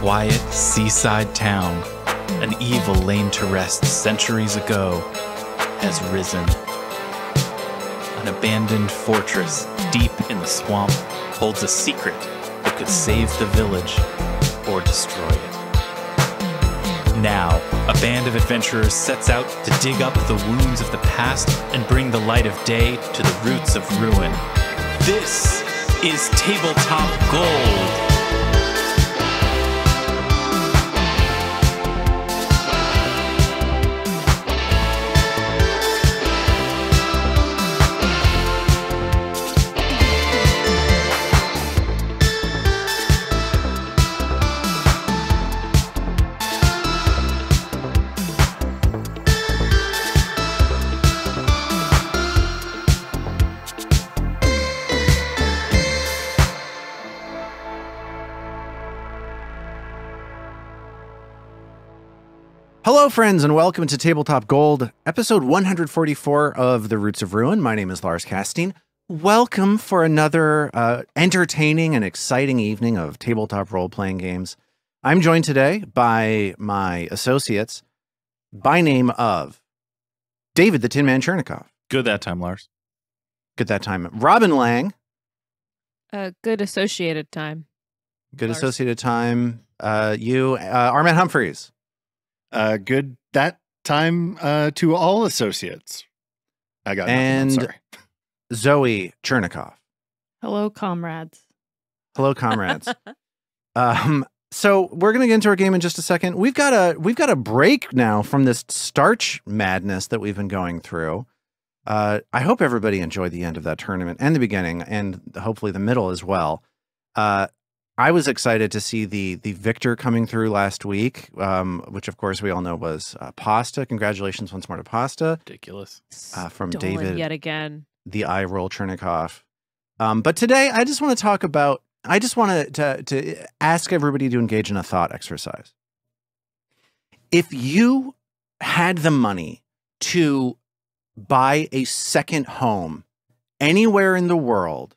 quiet seaside town, an evil laid to rest centuries ago, has risen. An abandoned fortress deep in the swamp holds a secret that could save the village or destroy it. Now, a band of adventurers sets out to dig up the wounds of the past and bring the light of day to the roots of ruin. This is Tabletop Gold. Hello, friends, and welcome to Tabletop Gold, episode 144 of The Roots of Ruin. My name is Lars Casteen. Welcome for another uh, entertaining and exciting evening of tabletop role playing games. I'm joined today by my associates by name of David the Tin Man Chernicoff. Good that time, Lars. Good that time. Robin Lange. A good associated time. Good Lars. associated time. Uh, you, uh, R. Matt Humphreys. Uh, good that time uh, to all associates. I got nothing, I'm And- sorry. Zoe Chernicoff. Hello, comrades. Hello, comrades. um, so we're gonna get into our game in just a second. We've got a we've got a break now from this starch madness that we've been going through. Uh, I hope everybody enjoyed the end of that tournament and the beginning, and hopefully the middle as well. Uh, I was excited to see the the victor coming through last week, um, which of course we all know was uh, Pasta. Congratulations once more to Pasta, Ridiculous. uh, from Stolen David yet again. the eye roll Chernicoff. Um, but today, I just want to talk about. I just want to to ask everybody to engage in a thought exercise. If you had the money to buy a second home anywhere in the world,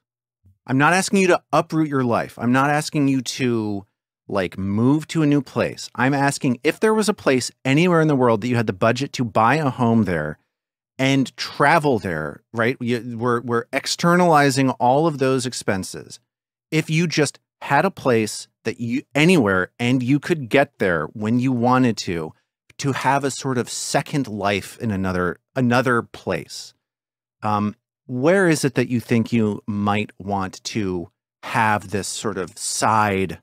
I'm not asking you to uproot your life. I'm not asking you to like move to a new place. I'm asking if there was a place anywhere in the world that you had the budget to buy a home there and travel there, right? We're we're externalizing all of those expenses. If you just had a place that you anywhere and you could get there when you wanted to, to have a sort of second life in another another place, um, where is it that you think you might want to have this sort of side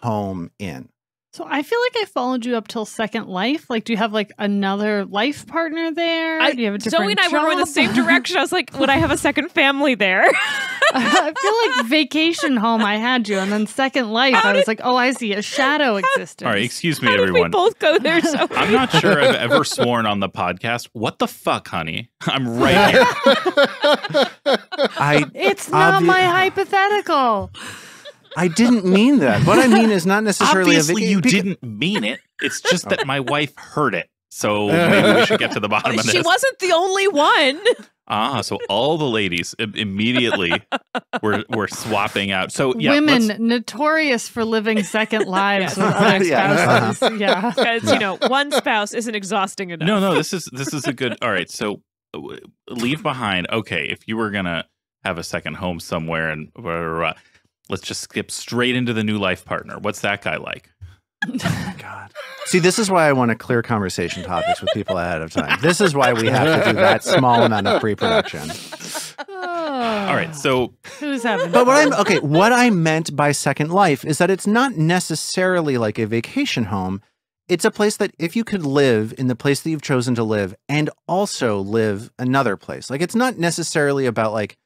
home in? So I feel like I followed you up till Second Life. Like, do you have like another life partner there? I, do you have a different Zoe and I were going the same direction. I was like, would I have a second family there? I feel like vacation home. I had you, and then Second Life. How I was did- like, oh, I see a shadow existence. All right, excuse me, How did we everyone. both go there so I'm not sure I've ever sworn on the podcast. What the fuck, honey? I'm right here. I It's not Obvi- my hypothetical. I didn't mean that. What I mean is not necessarily. a Obviously, you beca- didn't mean it. It's just that my wife heard it. So maybe we should get to the bottom of this. she this. wasn't the only one. Ah, so all the ladies immediately were were swapping out. So yeah, Women let's- notorious for living second lives with Yes. other Yeah. spouses. Yeah. Because, you know, one spouse isn't exhausting enough. No, no, this is this is a good. All right, so uh, leave behind. Okay, if you were gonna have a second home somewhere and blah, blah, blah, let's just skip straight into the new life partner. What's that guy like? Oh, God. See, this is why I want to clear conversation topics with people ahead of time. This is why we have to do that small amount of pre-production. Ah. All right, so Who's having But what I'm okay, what I meant by second life is that it's not necessarily like a vacation home. It's a place that if you could live in the place that you've chosen to live and also live another place. Like it's not necessarily about like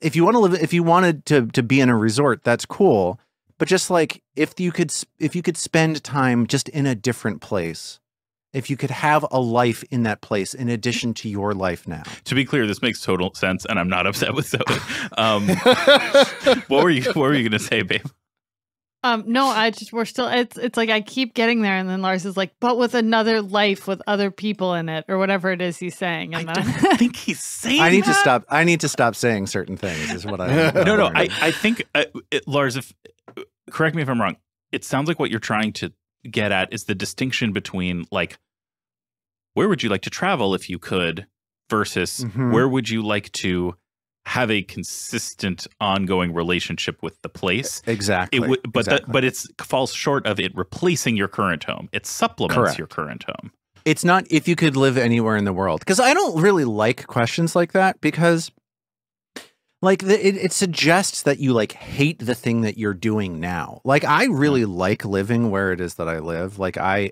if you want to live if you wanted to to be in a resort, that's cool. But just like if you could if you could spend time just in a different place. If you could have a life in that place in addition to your life now. to be clear, this makes total sense, and I'm not upset with Zoe. Um, what were you What were you gonna say, babe? Um, no, I just we're still it's it's like I keep getting there and then Lars is like, but with another life with other people in it, or whatever it is he's saying. I And don't think he's saying. I need to stop. I need to stop saying certain things. Is what I. No, no. I, I think uh, it, Lars, if correct me if I'm wrong. it sounds like what you're trying to get at is the distinction between like where would you like to travel if you could versus Mhm. where would you like to have a consistent ongoing relationship with the place Exactly. it would but exactly. that, but it's falls short of it replacing your current home it supplements Correct. your current home it's not if you could live anywhere in the world because i don't really like questions like that because like the, it, it suggests that you like hate the thing that you're doing now like i hmm. really like living where it is that i live like i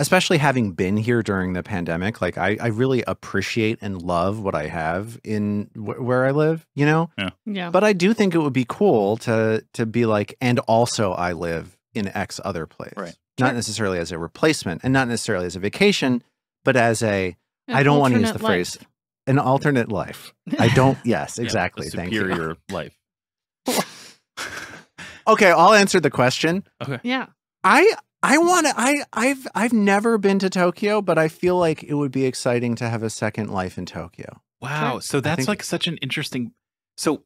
especially having been here during the pandemic like i, I really appreciate and love what i have in wh- where i live you know Yeah. yeah. but i do think it would be cool to to be like and also i live in x other place Right. not Sure. necessarily as a replacement and not necessarily as a vacation but as a An I don't wanna use the alternate phrase an alternate life i don't yes Yeah, a exactly thank you superior life okay i'll answer the question Okay. Yeah. i i want to i i've i've never been to tokyo but i feel like it would be exciting to have a second life in tokyo Wow. Sure. So that's think- like such an interesting. So,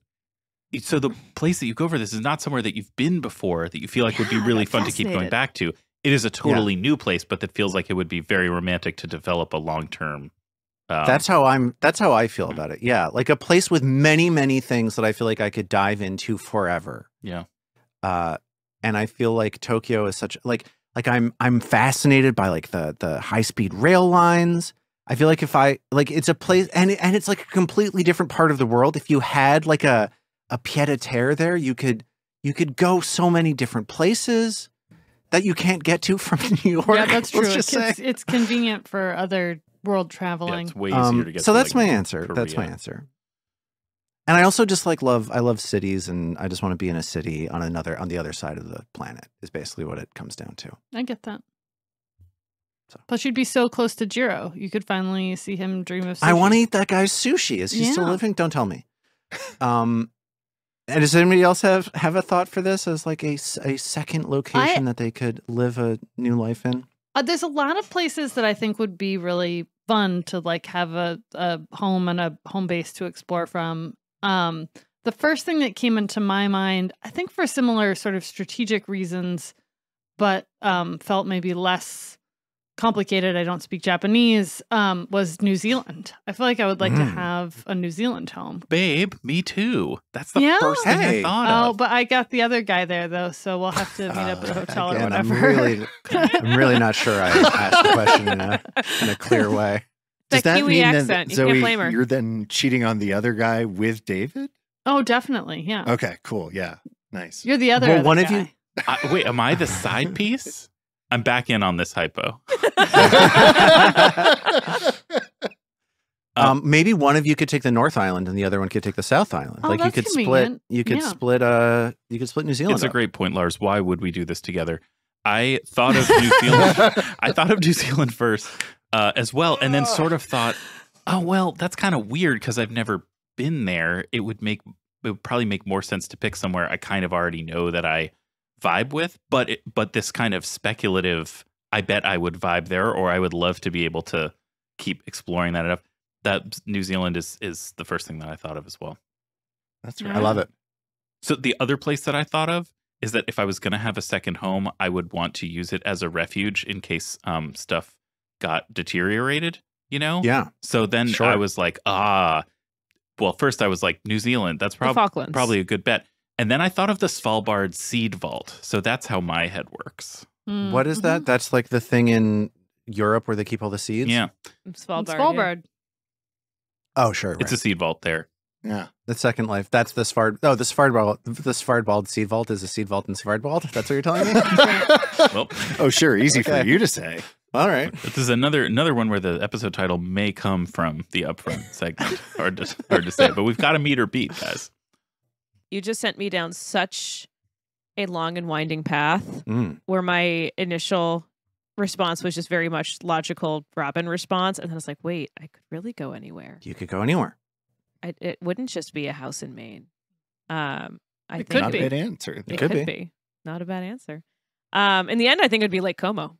so the place that you go for this is not somewhere that you've been before that you feel like would be really fun to keep going back to. It is a totally new place, but that feels like it would be very romantic to develop a long term. Um, that's how i'm that's how i feel about it yeah like a place with many many things that i feel like i could dive into forever yeah. uh and i feel like tokyo is such like like i'm i'm fascinated by like the the high speed rail lines i feel like if i like it's a place and and it's like a completely different part of the world if you had like a a pied a terre there you could you could go so many different places that you can't get to from new york Yeah, that's true. let's just It's, it's convenient for other world traveling. Yeah, traveling. it's way easier um, to get. so to, that's like, my answer that's my answer and i also just like love i love cities and i just want to be in a city on another on the other side of the planet is basically what it comes down to I get that. So. Plus, you'd be so close to Jiro. You could finally see him dream of. Sushi. I want to eat that guy's sushi. Is he still living? Don't tell me. Um, and does anybody else have have a thought for this as like a, a second location that they could live a new life in? Uh, there's a lot of places that I think would be really fun to like have a, a home and a home base to explore from. Um, the first thing that came into my mind, I think for similar sort of strategic reasons, but um, felt maybe less complicated. I don't speak Japanese. Um, was New Zealand. I feel like I would like to Mm. have a New Zealand home. Babe, me too. That's the Yeah. first thing Hey. I thought Oh, of. but I got the other guy there though, so we'll have to meet up at a Uh, hotel again, or I'm really, I'm really not sure I asked the question in a in a clear way. The Does that Kiwi mean accent. that You Zoe, can't blame her. you're then cheating on the other guy with David? oh, definitely, yeah. Okay, cool. Yeah, nice. You're the other. Well, other one of you- I, wait, am I the side piece? I'm back in on this hypo. Uh, Um, maybe one of you could take the North Island and the other one could take the South Island. Oh, like you that's could split. You could Yeah. split. Uh, you could split New Zealand. It's a great point, Lars. Why would we do this together? I thought of New Zealand. I thought of New Zealand first uh, as well, and then sort of thought, oh well, that's kind of weird because I've never been there. It would make it would probably make more sense to pick somewhere I kind of already know that I vibe with. But it, but this kind of speculative, I bet I would vibe there, or I would love to be able to keep exploring that enough. That New Zealand is is the first thing that I thought of as well. That's right. I love it. So the other place that I thought of is that if I was going to have a second home, I would want to use it as a refuge in case um, stuff got deteriorated. You know. Yeah. So then Sure. I was like, ah. Well, first I was like New Zealand. That's the prob- probably a good bet. And then I thought of the Svalbard seed vault. So that's how my head works. Mm, What is mhm. that? That's like the thing in Europe where they keep all the seeds. Yeah, Svalbard. yeah. Svalbard. Oh, sure. it's a seed vault there. Yeah. The second life. That's the Svard. Oh, the Svardbald. The Svardbald seed vault is a seed vault in Svardbald. That's what you're telling me. Well, oh, sure. Easy Okay. for you to say. All right. this is another another one where the episode title may come from the upfront segment. hard to hard to say, but we've got a meter beat, guys. You just sent me down such a long and winding path Mm. where my initial response was just very much logical Robin response. And then I was like, wait, I could really go anywhere. You could go anywhere. I, it wouldn't just be a house in Maine. Um, I It think could Not be. a bad answer. It could could, be. be. Not a bad answer. Um, in the end, I think it'd be Lake Como.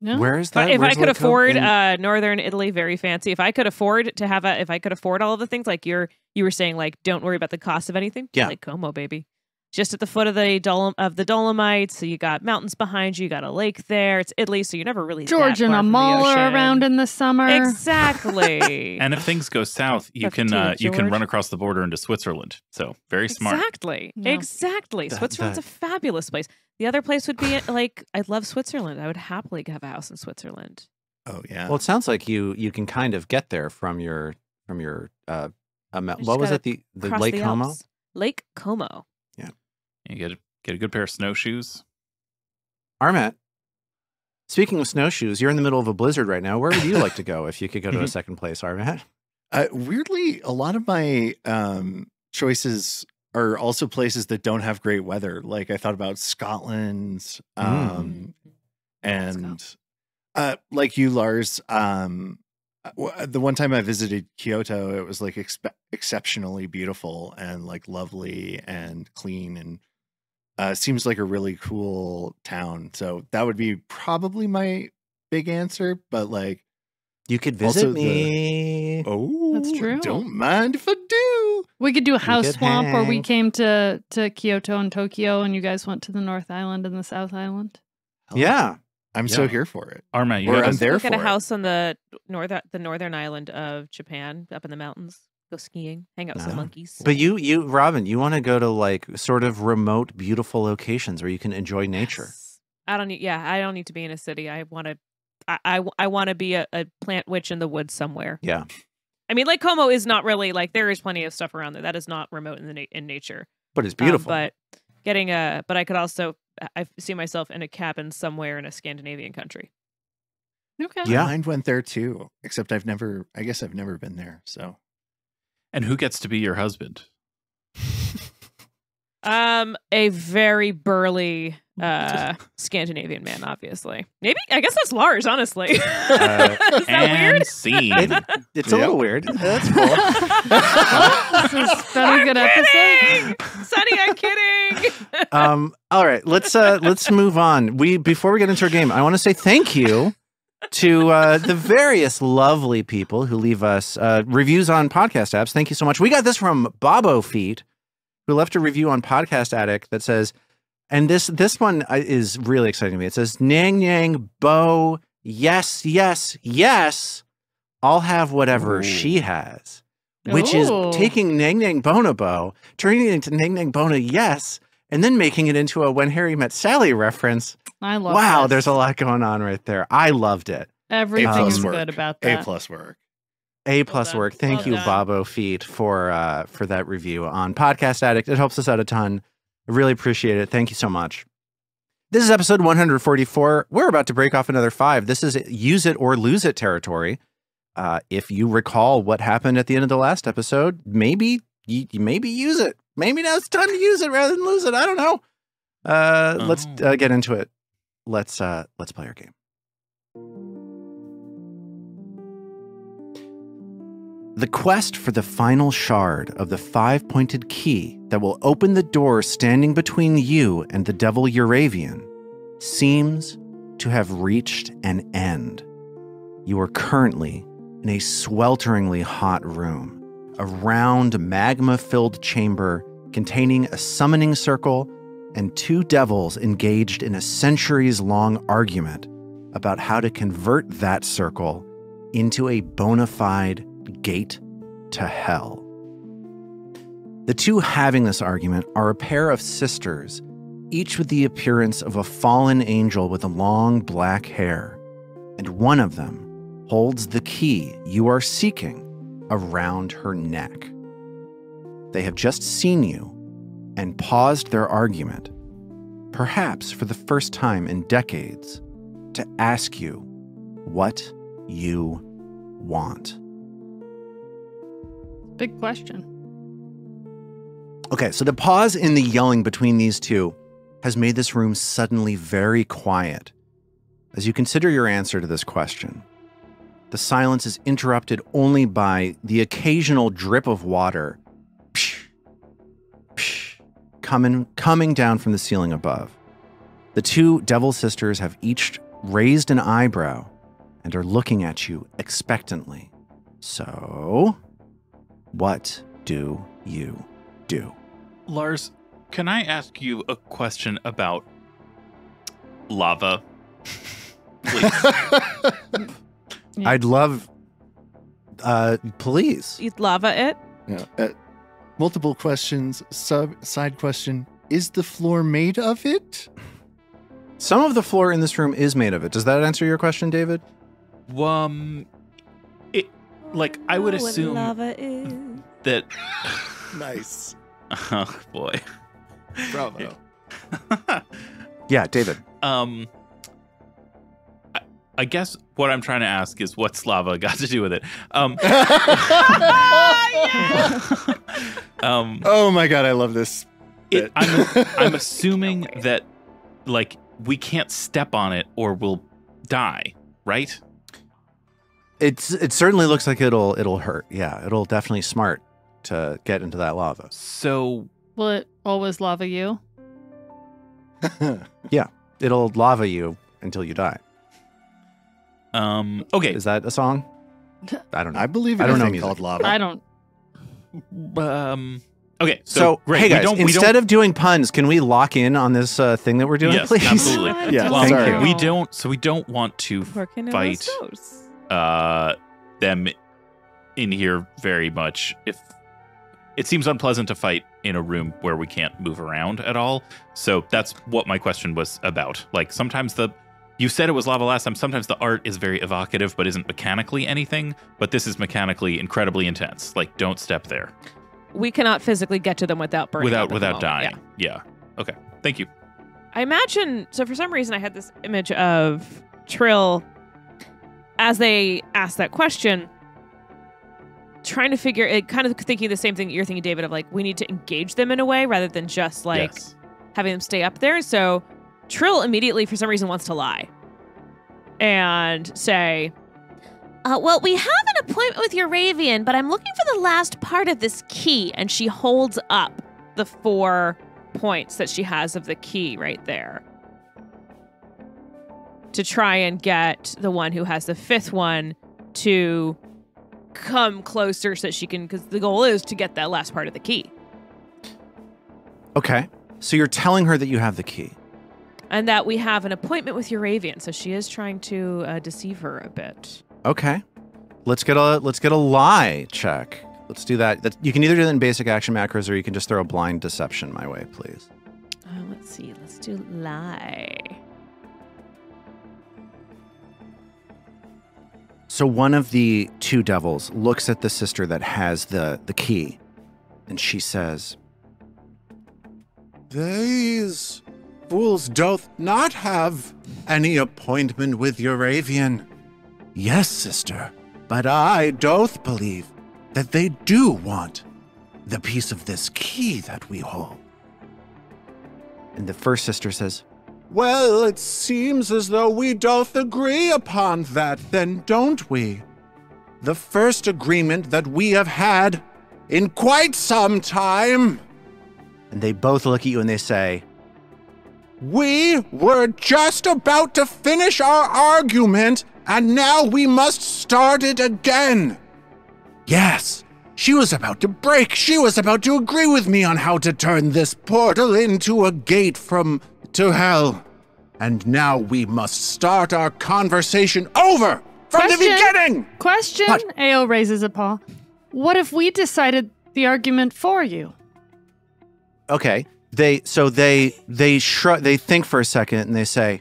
No. Where is If I- that? if I could Lake afford in- uh, northern Italy, very fancy. If I could afford to have a, if I could afford all of the things like you're, you were saying, like don't worry about the cost of anything. Yeah. Lake Como, baby. Just at the foot of the Dol- of the Dolomites. So you got mountains behind you. You got a lake there. It's Italy, so you're never really that George and far from the Amal are around in the summer. Exactly. And if things go south, you Fuck can you, uh, you can run across the border into Switzerland. So very smart. Exactly. Yeah. Exactly. That- Switzerland's that- a fabulous place. The other place would be like I love Switzerland. I would happily have a house in Switzerland. Oh yeah. Well, it sounds like you you can kind of get there from your from your uh, um, what was it the the Lake the Como? Lake Como. You get a, get a good pair of snowshoes. Armet. Speaking of snowshoes, you're in the middle of a blizzard right now. Where would you like to go if you could go to a second place, Armet? Uh, weirdly, a lot of my um, choices are also places that don't have great weather. Like I thought about Scotland, um, and uh, like you, Lars. Um, uh, the one time I visited Kyoto, it was like expe- exceptionally beautiful and like lovely and clean, and uh, seems like a really cool town. So that would be probably my big answer. But like, You could visit Also the- me. oh, that's true. Don't mind if I do. We could do a house could swamp where we came to to Kyoto and Tokyo, and you guys went to the North Island and the South Island. Yeah. I'm so here for it. Arma, you Or got I'm us- there Look at a for it. house on the northern the northern island of Japan, up in the mountains. Go skiing, hang out with No. some monkeys. But you you Robin, you want to go to like sort of remote beautiful locations where you can enjoy nature. Yes. I don't need. Yeah, I don't need to be in a city. I want to. I I, I want to be a, a plant witch in the woods somewhere. Yeah. I mean, Lake Como is not really like there is plenty of stuff around there. That is not remote in the na- in nature. But it's Um, beautiful. but getting a, but I could also I see myself in a cabin somewhere in a Scandinavian country. Okay. Yeah. Mine went there too, except I've never, I guess I've never been there. So and who gets to be your husband? Um, a very burly uh Scandinavian man, obviously. Maybe I guess that's Lars. Honestly, is that weird? scene. It- it's a little weird. That's cool. this has been a I'm good episode. kidding! Sonny. I'm kidding. um, all right, let's uh, let's move on. We before we get into our game, I want to say thank you to uh, the various lovely people who leave us uh, reviews on podcast apps. Thank you so much. We got this from Bobo Feet, who left a review on Podcast Addict that says, and this this one uh, is really exciting to me. It says, "Nang Nang Bo, yes, yes, yes, I'll have whatever Ooh. she has." Which is taking Nang Nang Bonobo, turning it into Nang Nang Bona Yes, and then making it into a When Harry Met Sally reference. I love. It. Wow, this. there's a lot going on right there. I loved it. Everything plus is work. good about that. A plus work. A plus done. work. Thank Well you, done. Bobo Feet, for uh, for that review on Podcast Addict. It helps us out a ton. I really appreciate it. Thank you so much. This is episode 144. We're about to break off another five. This is use it or lose it territory. Uh, if you recall what happened at the end of the last episode, maybe you, you maybe use it. Maybe now it's time to use it rather than lose it. I don't know. Uh, Let's Oh. uh, get into it. Let's uh, let's play our game. The quest for the final shard of the five pointed key that will open the door standing between you and the devil Urevian seems to have reached an end. You are currently in a swelteringly hot room, a round magma filled chamber containing a summoning circle and two devils engaged in a centuries long argument about how to convert that circle into a bona fide gate to hell. The two having this argument are a pair of sisters, each with the appearance of a fallen angel with long black hair, and one of them holds the key you are seeking around her neck. They have just seen you and paused their argument, perhaps for the first time in decades, to ask you what you want. Big question. Okay, so the pause in the yelling between these two has made this room suddenly very quiet. As you consider your answer to this question, the silence is interrupted only by the occasional drip of water psh, psh, coming, coming down from the ceiling above. The two devil sisters have each raised an eyebrow and are looking at you expectantly. So, what do you do? Lars, Can I ask you a question about lava? Please. Yeah. I'd love. Uh, please. Eat lava it. Yeah. Uh, multiple questions. Sub side question: Is the floor made of it? Some of the floor in this room is made of it. Does that answer your question, David? um, it like I would know assume lava is. that. Nice. Oh boy. Bravo. Yeah, David. um. I, I guess what I'm trying to ask is what's lava got to do with it? Um. um. oh my god, I love this. It. I'm, I'm assuming No that like we can't step on it or we'll die, right? It's it certainly looks like it'll it'll hurt. Yeah, it'll definitely smart to get into that lava. So Will it always lava you? Yeah, it'll lava you until you die. Um okay, Is that a song? I don't know. I believe it I don't know thing called lava. I don't. um okay, so, so, great. hey we guys, don't, we instead don't, of doing puns, can we lock in on this uh, thing that we're doing, Yes, please? absolutely. I Yeah, don't thank you. we don't so we don't want to Porque no fight. uh them in here very much if it seems unpleasant to fight in a room where we can't move around at all so that's what my question was about like sometimes the you said it was lava last time sometimes the art is very evocative but isn't mechanically anything but this is mechanically incredibly intense like don't step there We cannot physically get to them without burning. without up at the without dying Yeah. yeah okay thank you I imagine so for some reason I had this image of Trill as they asked that question trying to figure it kind of thinking the same thing that you're thinking David of like we need to engage them in a way rather than just like yes. having them stay up there. So Trill immediately for some reason wants to lie and say uh, well, we have an appointment with Urevian, but I'm looking for the last part of this key. And she holds up the four points that she has of the key right there to try and get the one who has the fifth one to come closer so that she can, because the goal is to get that last part of the key. Okay. So you're telling her that you have the key. And that we have an appointment with Urevian. So she is trying to uh, deceive her a bit. Okay. Let's get a let's get a lie check. Let's do that. that. You can either do that in basic action macros or you can just throw a blind deception my way, please. Uh, let's see. Let's do lie. So one of the two devils looks at the sister that has the the key and she says, These fools doth not have any appointment with Urevian. Yes, sister, but I doth believe that they do want the piece of this key that we hold. and the first sister says, Well, it seems as though we doth agree upon that, then, don't we? The first agreement that we have had in quite some time. and they both look at you and they say, We were just about to finish our argument, and now we must start it again. Yes, she was about to break. She was about to agree with me on how to turn this portal into a gate from to hell. And now we must start our conversation over from the beginning. Question. What? Ao raises a paw. What if we decided the argument for you? "Okay." They so they they shrug they think for a second and they say,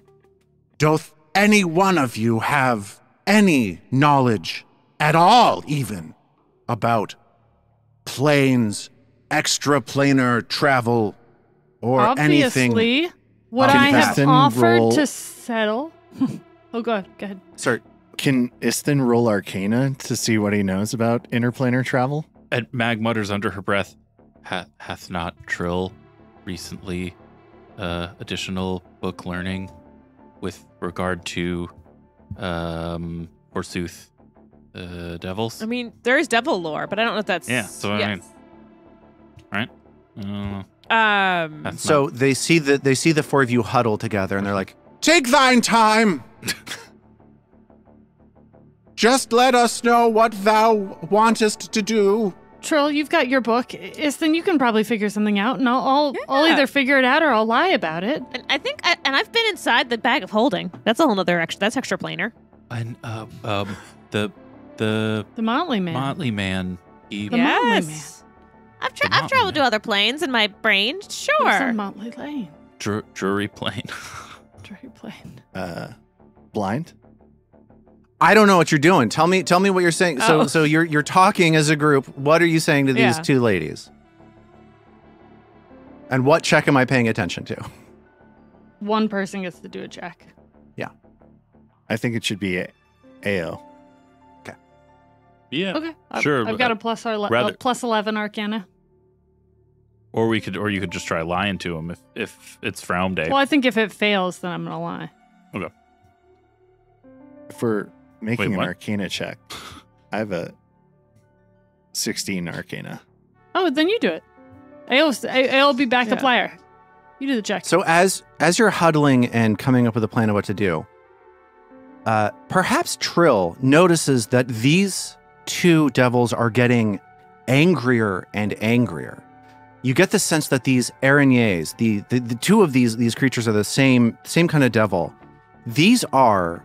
Doth any one of you have any knowledge at all, even about planes, extraplanar travel, or anything? Obviously, would Can I have Ethan offered roll- to settle? oh, go ahead. Go ahead. "Sir, Can Iston roll Arcana to see what he knows about interplanar travel? and mag mutters under her breath hath, hath not trill recently uh additional book learning with regard to um forsooth uh devils I mean, there is devil lore, but I don't know if that's. Yeah, so I yes. mean- uh, Um, That's So they see the they see the four of you huddle together, and they're like, Take thine time. Just let us know what thou wantest to do. Trill, you've got your book. Iston, you can probably figure something out, and I'll I'll, I'll either figure it out or I'll lie about it. And I think, I, and I've been inside the bag of holding. That's a whole other extra. That's extra planar. And uh, um, the the The Motley Man. Motley Man. He, The Motley Man. yes. I've, tra- I've Motley traveled to other planes in my brain. It's on Sure. Motley Lane. Dr- Drury Plane. Drury Plane. Uh, blind. I don't know what you're doing. Tell me, tell me what you're saying. So, Oh. so you're you're talking as a group. What are you saying to these Yeah. two ladies? And what check am I paying attention to? One person gets to do a check. Yeah, I think it should be a- AO. Okay. Yeah. Okay. I've- Sure, I've got a plus, ele- rather- a plus 11 Arcana. Or we could, or you could just try lying to him if if it's Frown Day. Well, I think if it fails, then I'm going to lie. Okay. For making Wait, an what? Arcana check, I have a 16 Arcana. Oh, then you do it. I'll, I'll be backup Yeah. liar. You do the check. So as as you're huddling and coming up with a plan of what to do, uh, perhaps Trill notices that these two devils are getting angrier and angrier. You get the sense that these erinyes, the, the the two of these these creatures are the same same kind of devil. These are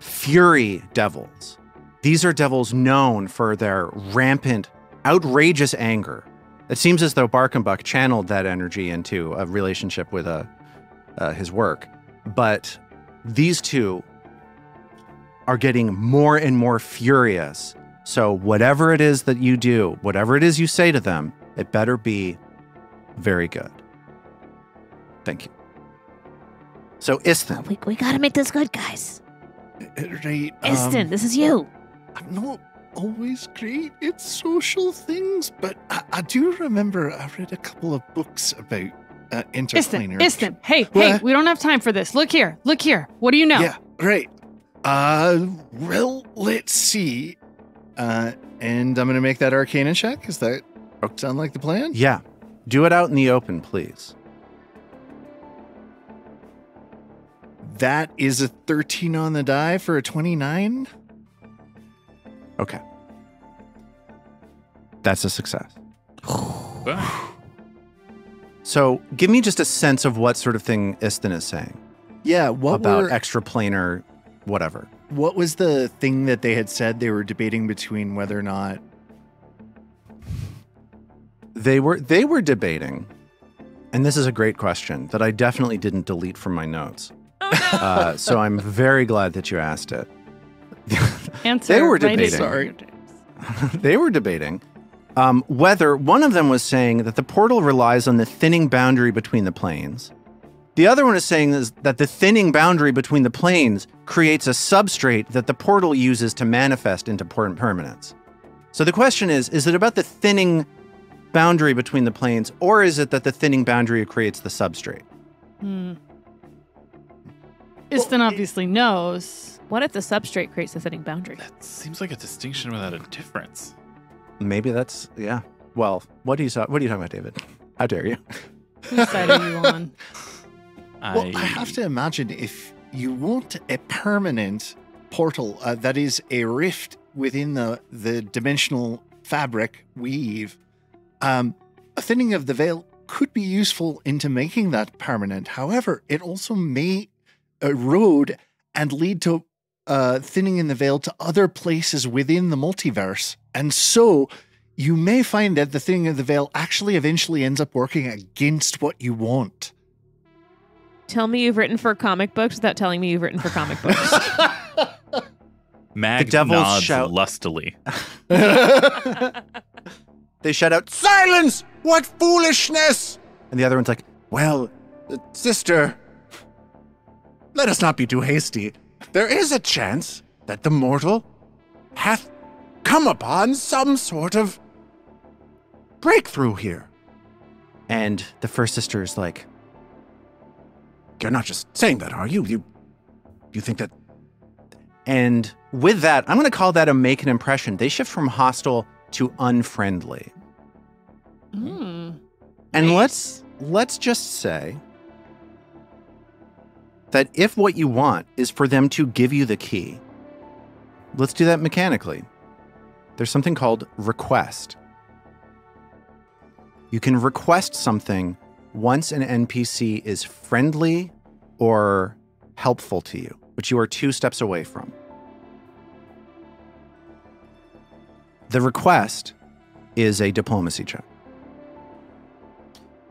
fury devils. These are devils known for their rampant, outrageous anger. It seems as though Barkenbuck channeled that energy into a relationship with uh, uh, his work. But these two are getting more and more furious. So, whatever it is that you do, whatever it is you say to them, it better be very good. Thank you. So, Iston, We, we gotta make this good, guys. Right. Iston, this is you. I'm not always great at social things, but I, I do remember I read a couple of books about uh, Iston, interplanar. Iston. Hey, hey, What? we don't have time for this. Look here. Look here. What do you know? Yeah, right. Uh, well, let's see. Uh, and I'm gonna make that Arcana check. Is that sound like the plan? yeah, do it out in the open, please. That is a 13 on the die for a 29. Okay. That's a success. So, give me just a sense of what sort of thing Iston is saying Yeah. What about were, extra planar, whatever. what was the thing that they had said they were debating between whether or not? They were they were debating, and this is a great question that I definitely didn't delete from my notes. No. Uh, so I'm very glad that you asked it. Answer. They were debating. Sorry. they were debating um, whether one of them was saying that the portal relies on the thinning boundary between the planes. The other one is saying is that the thinning boundary between the planes creates a substrate that the portal uses to manifest into per- permanence. So the question is is it about the thinning boundary between the planes, or is it that the thinning boundary creates the substrate? Hmm. Iston obviously knows. what if the substrate creates a thinning boundary? That seems like a distinction without a difference. Maybe that's, yeah. Well, what do you, what are you talking about, David? How dare you? Whose side are you on? Well, I have to imagine if you want a permanent portal uh, that is a rift within the the dimensional fabric weave, um, a thinning of the veil could be useful into making that permanent. However, it also may erode and lead to uh, thinning in the veil to other places within the multiverse, and so. You may find that the thinning of the veil actually eventually ends up working against what you want. Tell me you've written for comic books without telling me you've written for comic books. Mag devils nods shout- lustily. They shout out, Silence! What foolishness! and the other one's like, Well, sister, let us not be too hasty. There is a chance that the mortal hath come upon some sort of breakthrough here. and the first sister is like, You're not just saying that, are you? You, you think that? and with that, I'm going to call that a make an impression. They shift from hostile to unfriendly. Hmm. And let's let's just say that if what you want is for them to give you the key, let's do that mechanically. There's something called request. You can request something once an NPC is friendly or helpful to you, which you are two steps away from. The request is a diplomacy check.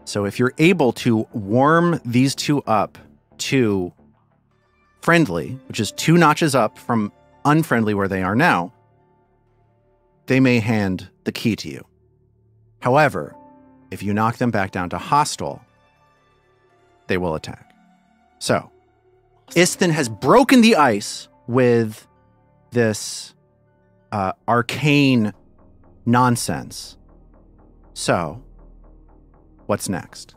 So if you're able to warm these two up to friendly, which is two notches up from unfriendly where they are now, they may hand the key to you. However, if you knock them back down to hostile, they will attack. So, Iston has broken the ice with this uh, arcane nonsense. So, what's next?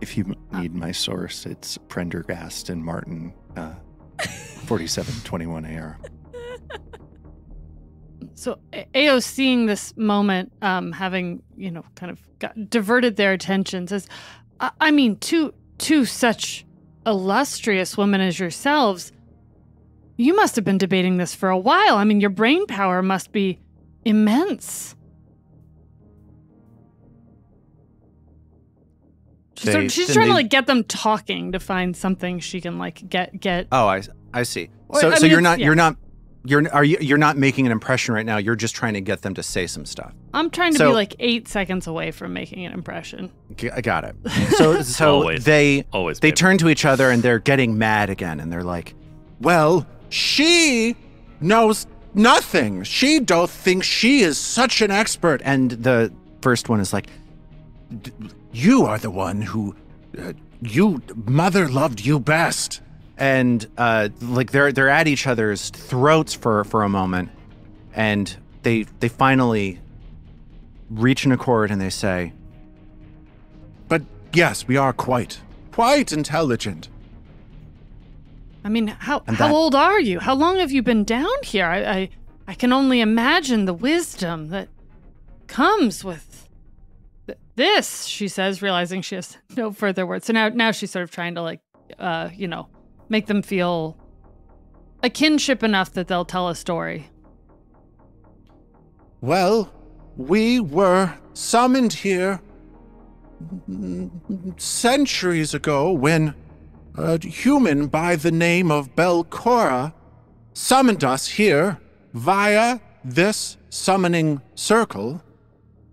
If you need my source, it's Prendergast and Martin, uh, 4721 AR. So Ao seeing this moment, um, having you know, kind of got, diverted their attention, says, I-, "I mean, two two such illustrious women as yourselves, you must have been debating this for a while. I mean, your brain power must be immense." She's, sort- They- she's then trying to like get them talking to find something she can like get get. Oh, I I see. Well, so I so mean, you're not yeah. you're not you're are you you're not making an impression right now. You're just trying to get them to say some stuff. I'm trying to So- be like eight seconds away from making an impression. I got it. So so Always. they Always. they babe. turn to each other and they're getting mad again and they're like, Well, she knows nothing. She don't think she is such an expert. and the first one is like, You are the one who, uh, you mother loved you best. and uh, like they're they're at each other's throats for for a moment, and they they finally reach an accord and they say, But yes, we are quite, quite intelligent. I mean, how And how that- old are you? How long have you been down here? I, I I can only imagine the wisdom that comes with th- this. She says, realizing she has no further words. So now now she's sort of trying to like, uh, you know, make them feel a kinship enough that they'll tell a story. Well, we were summoned here centuries ago when a human by the name of Belcorra summoned us here via this summoning circle.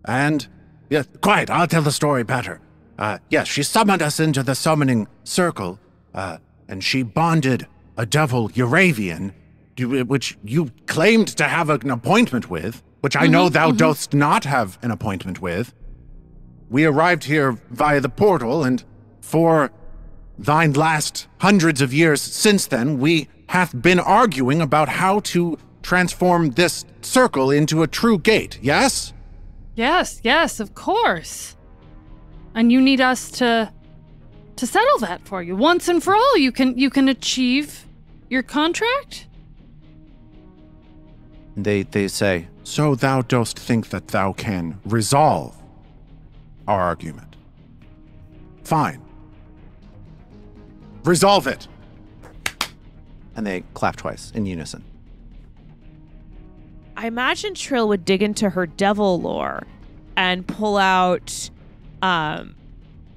And, yes, quiet, I'll tell the story better. Uh, yes, she summoned us into the summoning circle, uh, and she bonded a devil Urevian, which you claimed to have an appointment with, which I know thou dost not have an appointment with. We arrived here via the portal, and for thine last hundreds of years since then, we hath been arguing about how to transform this circle into a true gate, yes? Yes, yes, of course. And you need us to to settle that for you once and for all. You can you can achieve your contract? they they say, So thou dost think that thou can resolve our argument. Fine. Resolve it. and they clap twice in unison. I imagine Trill would dig into her devil lore and pull out um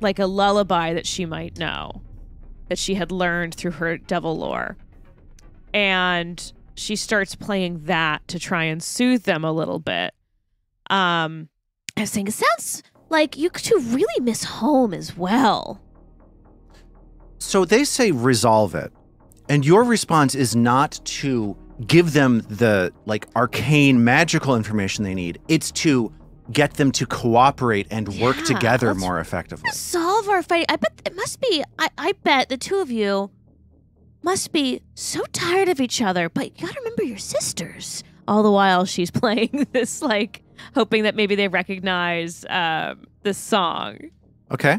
like a lullaby that she might know that she had learned through her devil lore. And she starts playing that to try and soothe them a little bit. Um I was saying, it sounds like you two really miss home as well. So they say resolve it. And your response is not to give them the like arcane magical information they need. It's to get them to cooperate and work Yeah, together more effectively. Solve our fight. I bet it must be. I, I bet the two of you must be so tired of each other, but you gotta remember your sisters. all the while she's playing this like hoping that maybe they recognize um this song. Okay.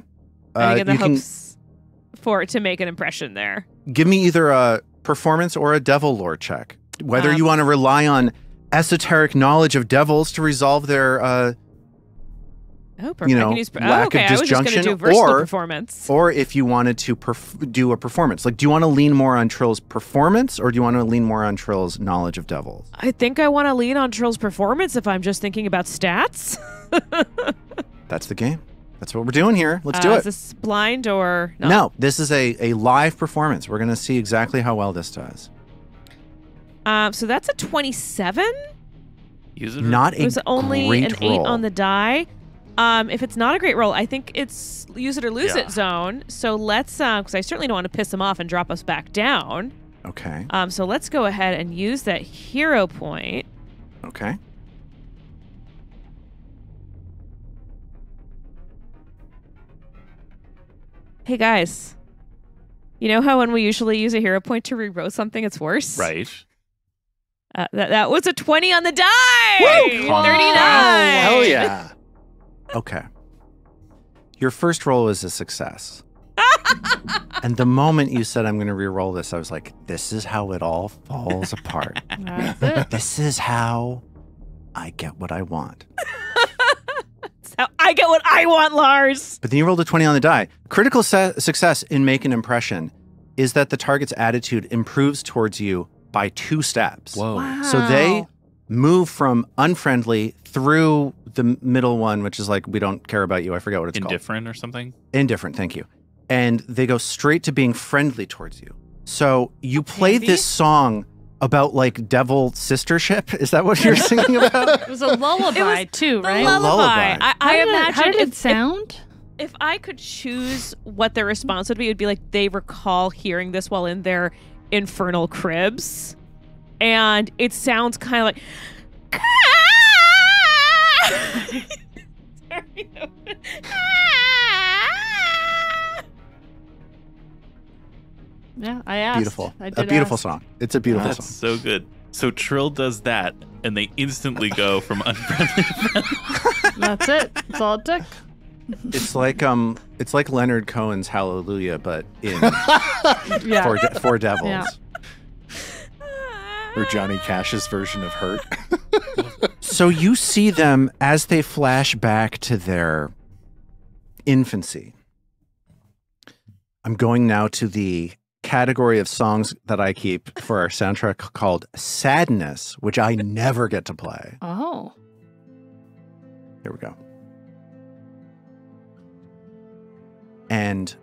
I Uh, in the you can hopes for it to make an impression there. give me either a performance or a devil lore check. Whether Um, you want to rely on esoteric knowledge of devils to resolve their uh Oh. You know, use, oh, lack of okay, I was just going to disjunction do or- performance. or if you wanted to perf- do a performance. Like do you want to lean more on Trill's performance or do you want to lean more on Trill's knowledge of devils? I think I want to lean on Trill's performance if I'm just thinking about stats. That's the game. That's what we're doing here. Let's do Uh, it. Is this blind or not? No, this is a, a live performance. We're going to see exactly how well this does. Um, so that's a 27. Use it. or- Not It a was only great an eight roll. on the die. Um, if it's not a great roll, I think it's use it or lose Yeah. it zone. So let's, because I certainly don't want to piss them off and drop us back down. Okay. Um, so let's go ahead and use that hero point. Okay. Hey guys, you know how when we usually use a hero point to reroll something, it's worse. Right. Uh, that that was a 20 on the die. Woo! 39. Hell yeah. Okay. Your first roll was a success. and the moment you said, I'm going to re-roll this, I was like, this is how it all falls apart. This is how I get what I want. So I get what I want, Lars. But then you rolled a 20 on the die. Critical se- success in Make an Impression is that the target's attitude improves towards you by two steps. Whoa. So they move from unfriendly through the middle one, which is like, we don't care about you. I forget what it's called. Indifferent or something. Indifferent, thank you. And they go straight to being friendly towards you. So you played Handy. this song about like devil sistership. Is that what you're singing about? It was a lullaby too, right? love- lullaby. lullaby. I, how I did it, imagine how did if, it sound? if, if I could choose what their response would be, it would be like they recall hearing this while in their infernal cribs. And it sounds kind of like. Yeah, I asked. beautiful. I A beautiful ask. song. It's a beautiful That's song. so good. So Trill does that, and they instantly go from unfriendly. to friendly. That's it. That's all it took. It's like um it's like Leonard Cohen's Hallelujah, but in Yeah. for, de- for devils. Yeah. Or Johnny Cash's version of Hurt. So you see them as they flash back to their infancy. I'm going now to the category of songs that I keep for our soundtrack called Sadness, which I never get to play. Oh. Here we go. And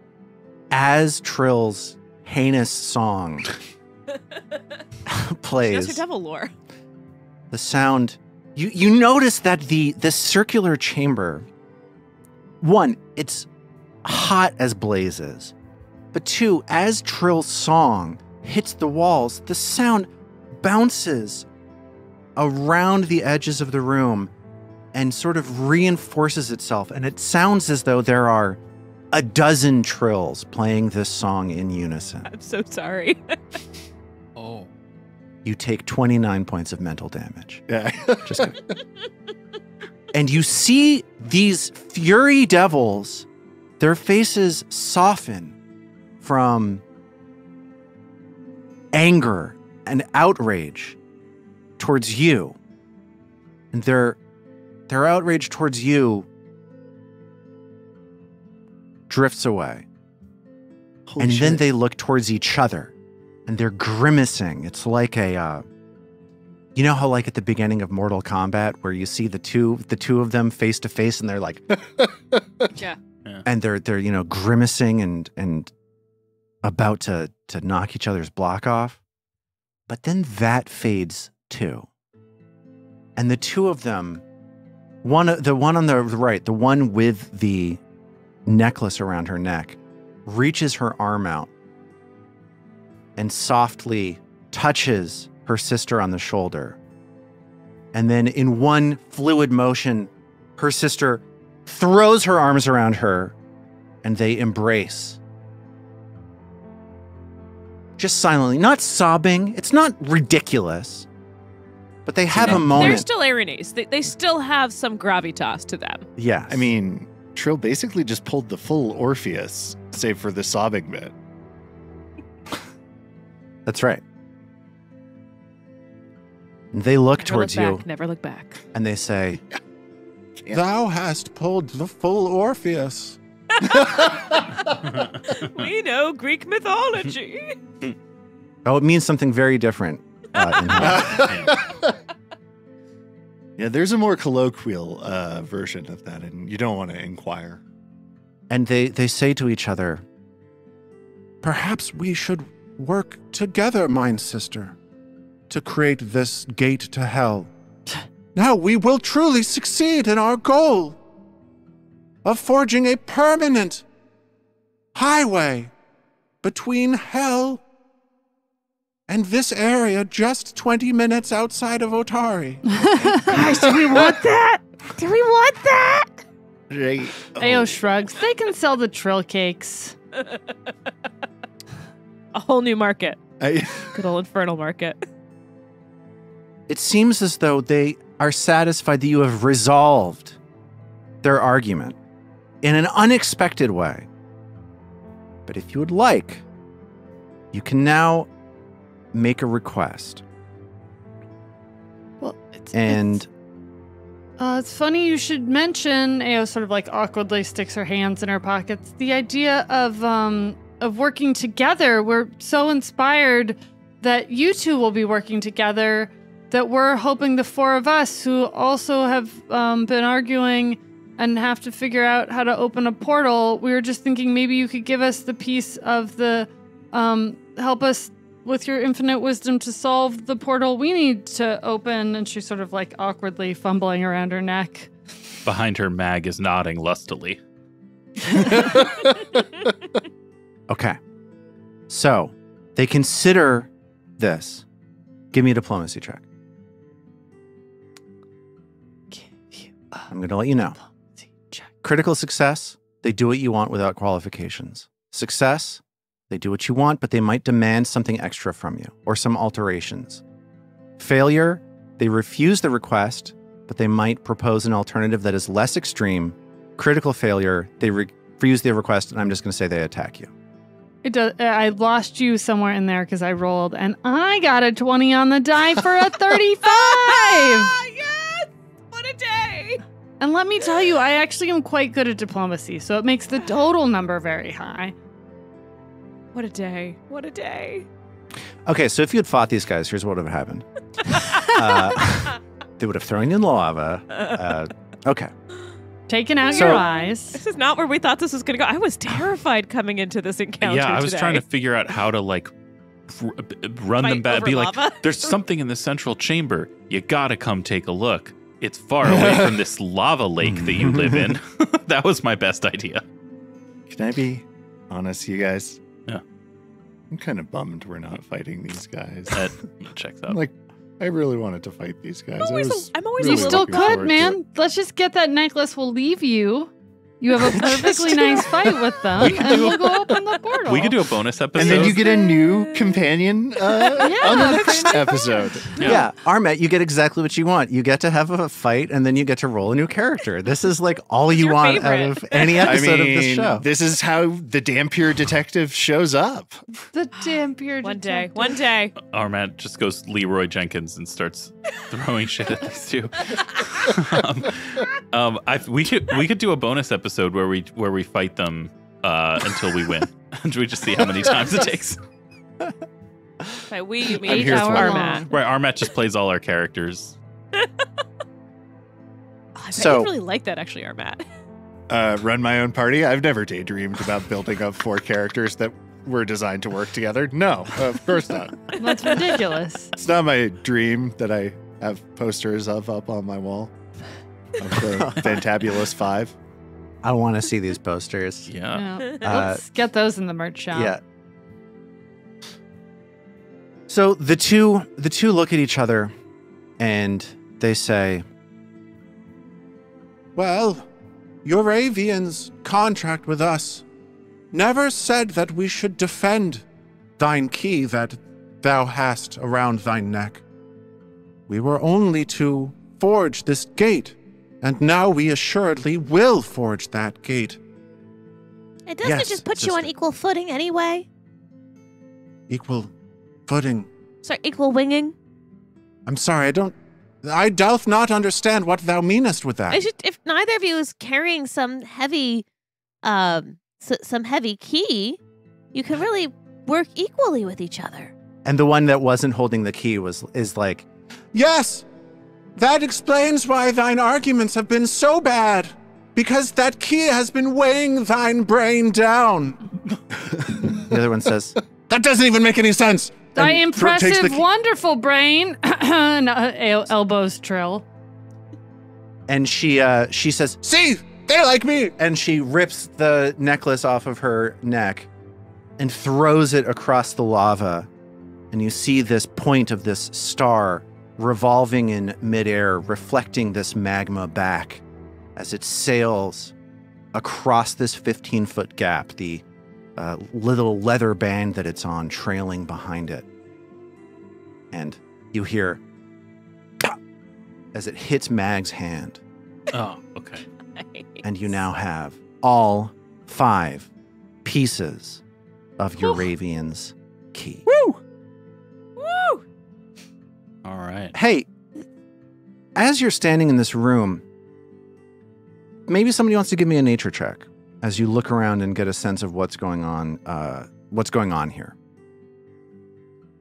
as Trill's heinous song That's her plays, devil lore. the sound you you notice that the the circular chamber one it's hot as blazes but two as trill's song hits the walls the sound bounces around the edges of the room and sort of reinforces itself and it sounds as though there are a dozen trills playing this song in unison I'm so sorry. oh. you take 29 points of mental damage Yeah. Just kidding. and you see these fury devils, their faces soften from anger and outrage towards you. And their their outrage towards you drifts away. Holy and then they look towards each other and they're grimacing. It's like a uh, you know how like at the beginning of Mortal Kombat where you see the two the two of them face to face and they're like yeah. and they're they're you know grimacing and and about to to knock each other's block off. But then that fades too. And the two of them one the one on the right, the one with the necklace around her neck reaches her arm out and softly touches her sister on the shoulder. And then, in one fluid motion, her sister throws her arms around her and they embrace. Just silently, not sobbing. It's not ridiculous, but they have a moment. They're still erinyes. They, they still have some gravitas to them. yeah, I mean, Trill basically just pulled the full Orpheus, save for the sobbing bit. that's right. They look Never towards look you back, Never look back. and they say, Thou hast pulled the full Orpheus. we know Greek mythology. Oh, it means something very different. Uh, in here. Yeah, there's a more colloquial uh, version of that, and you don't want to inquire. And they, they say to each other, Perhaps we should work together, mine sister, to create this gate to hell. Now we will truly succeed in our goal of forging a permanent highway between hell and this area just 20 minutes outside of Otari. Guys, do we want that? Do we want that? Right. Ao oh. shrugs. They can sell the trill cakes. A whole new market. I, Good old infernal market. It seems as though they are satisfied that you have resolved their argument in an unexpected way. But if you would like, you can now make a request. Well, it's, And it's, uh, it's funny you should mention. Ao sort of like awkwardly sticks her hands in her pockets. The idea of um of working together. We're so inspired that you two will be working together. That we're hoping the four of us who also have um, been arguing and have to figure out how to open a portal. We were just thinking maybe you could give us the piece of the um, help us with your infinite wisdom to solve the portal we need to open. And she's sort of like awkwardly fumbling around her neck. Behind her, Mag is nodding lustily. okay. So they consider this. Give me a diplomacy check. I'm going to let you know. Critical success, they do what you want without qualifications. Success, they do what you want, but they might demand something extra from you or some alterations. Failure, they refuse the request, but they might propose an alternative that is less extreme. Critical failure, they re- refuse the request, and I'm just going to say they attack you. It does. I lost you somewhere in there because I rolled, and I got a twenty on the die for a thirty-five. yes! What a day! and let me tell you, I actually am quite good at diplomacy, so it makes the total number very high. What a day. What a day. Okay, so if you had fought these guys, here's what would have happened. Uh, they would have thrown you in lava. Uh, okay. Taking out So- your eyes. This is not where we thought this was going to go. I was terrified coming into this encounter. yeah, I was today. trying to figure out how to like r- b- run Fight them back. over Be like, there's something in the central chamber. You gotta come take a look. It's far away from this lava lake that you live in. that was my best idea. can I be honest, you guys? Yeah. I'm kind of bummed we're not fighting these guys. That checks out. I'm like, I really wanted to fight these guys. I'm always, I was a, I'm always you really little. still could, man. Let's just get that necklace. We'll leave you. You have a perfectly nice fight with them, We and we'll go open the portal. we could do a bonus episode. and then you get a new companion uh, Yeah, on the next episode. Yeah. R. Matt, you get exactly what you want. You get to have a fight and then you get to roll a new character. This is like all you want favorite? out of any I episode mean, of this show. this is how the dhampir detective shows up. the dhampir One day. One day. R. Matt just goes Leroy Jenkins and starts throwing shit at these two. um, um, I, we could we could do a bonus episode where we where we fight them uh, until we win, and we just see how many times it takes. By we, you mean I'm here for it. R. Matt. Right, R. Matt just plays all our characters. Oh, I bet So- really like that, actually, R. Matt. Uh, run my own party. I've never daydreamed about building up four characters that were designed to work together. No, of course not. That's ridiculous. It's not my dream that I have posters of up on my wall of the Fantabulous Five. I want to see these posters. Yeah. Yeah. Uh, Let's get those in the merch shop. Yeah. So the two the two look at each other and they say, Well, Urevian's contract with us never said that we should defend thine key that thou hast around thy neck. We were only to forge this gate, and now we assuredly will forge that gate. It doesn't Yes, just put you on equal footing anyway? Equal footing. Sorry, equal winging? I'm sorry, I don't. I doth not understand what thou meanest with that. Should, if neither of you is carrying some heavy, um, s- some heavy key, you can really work equally with each other. and the one that wasn't holding the key was is like, Yes, That explains why thine arguments have been so bad. Because that key has been weighing thine brain down. The other one says, That doesn't even make any sense. Thy And Tr- the impressive, wonderful brain. el- elbows trill. and she uh, she says, See, they're like me. and she rips the necklace off of her neck and throws it across the lava. And you see this point of this star revolving in midair, reflecting this magma back as it sails across this 15 foot gap, the uh, little leather band that it's on trailing behind it. And you hear pop as it hits Mag's hand Oh, okay. and you now have all five pieces of Urevian's key. Woo! All right. Hey, as you're standing in this room, maybe somebody wants to give me a nature check as you look around and get a sense of what's going on. Uh, what's going on here?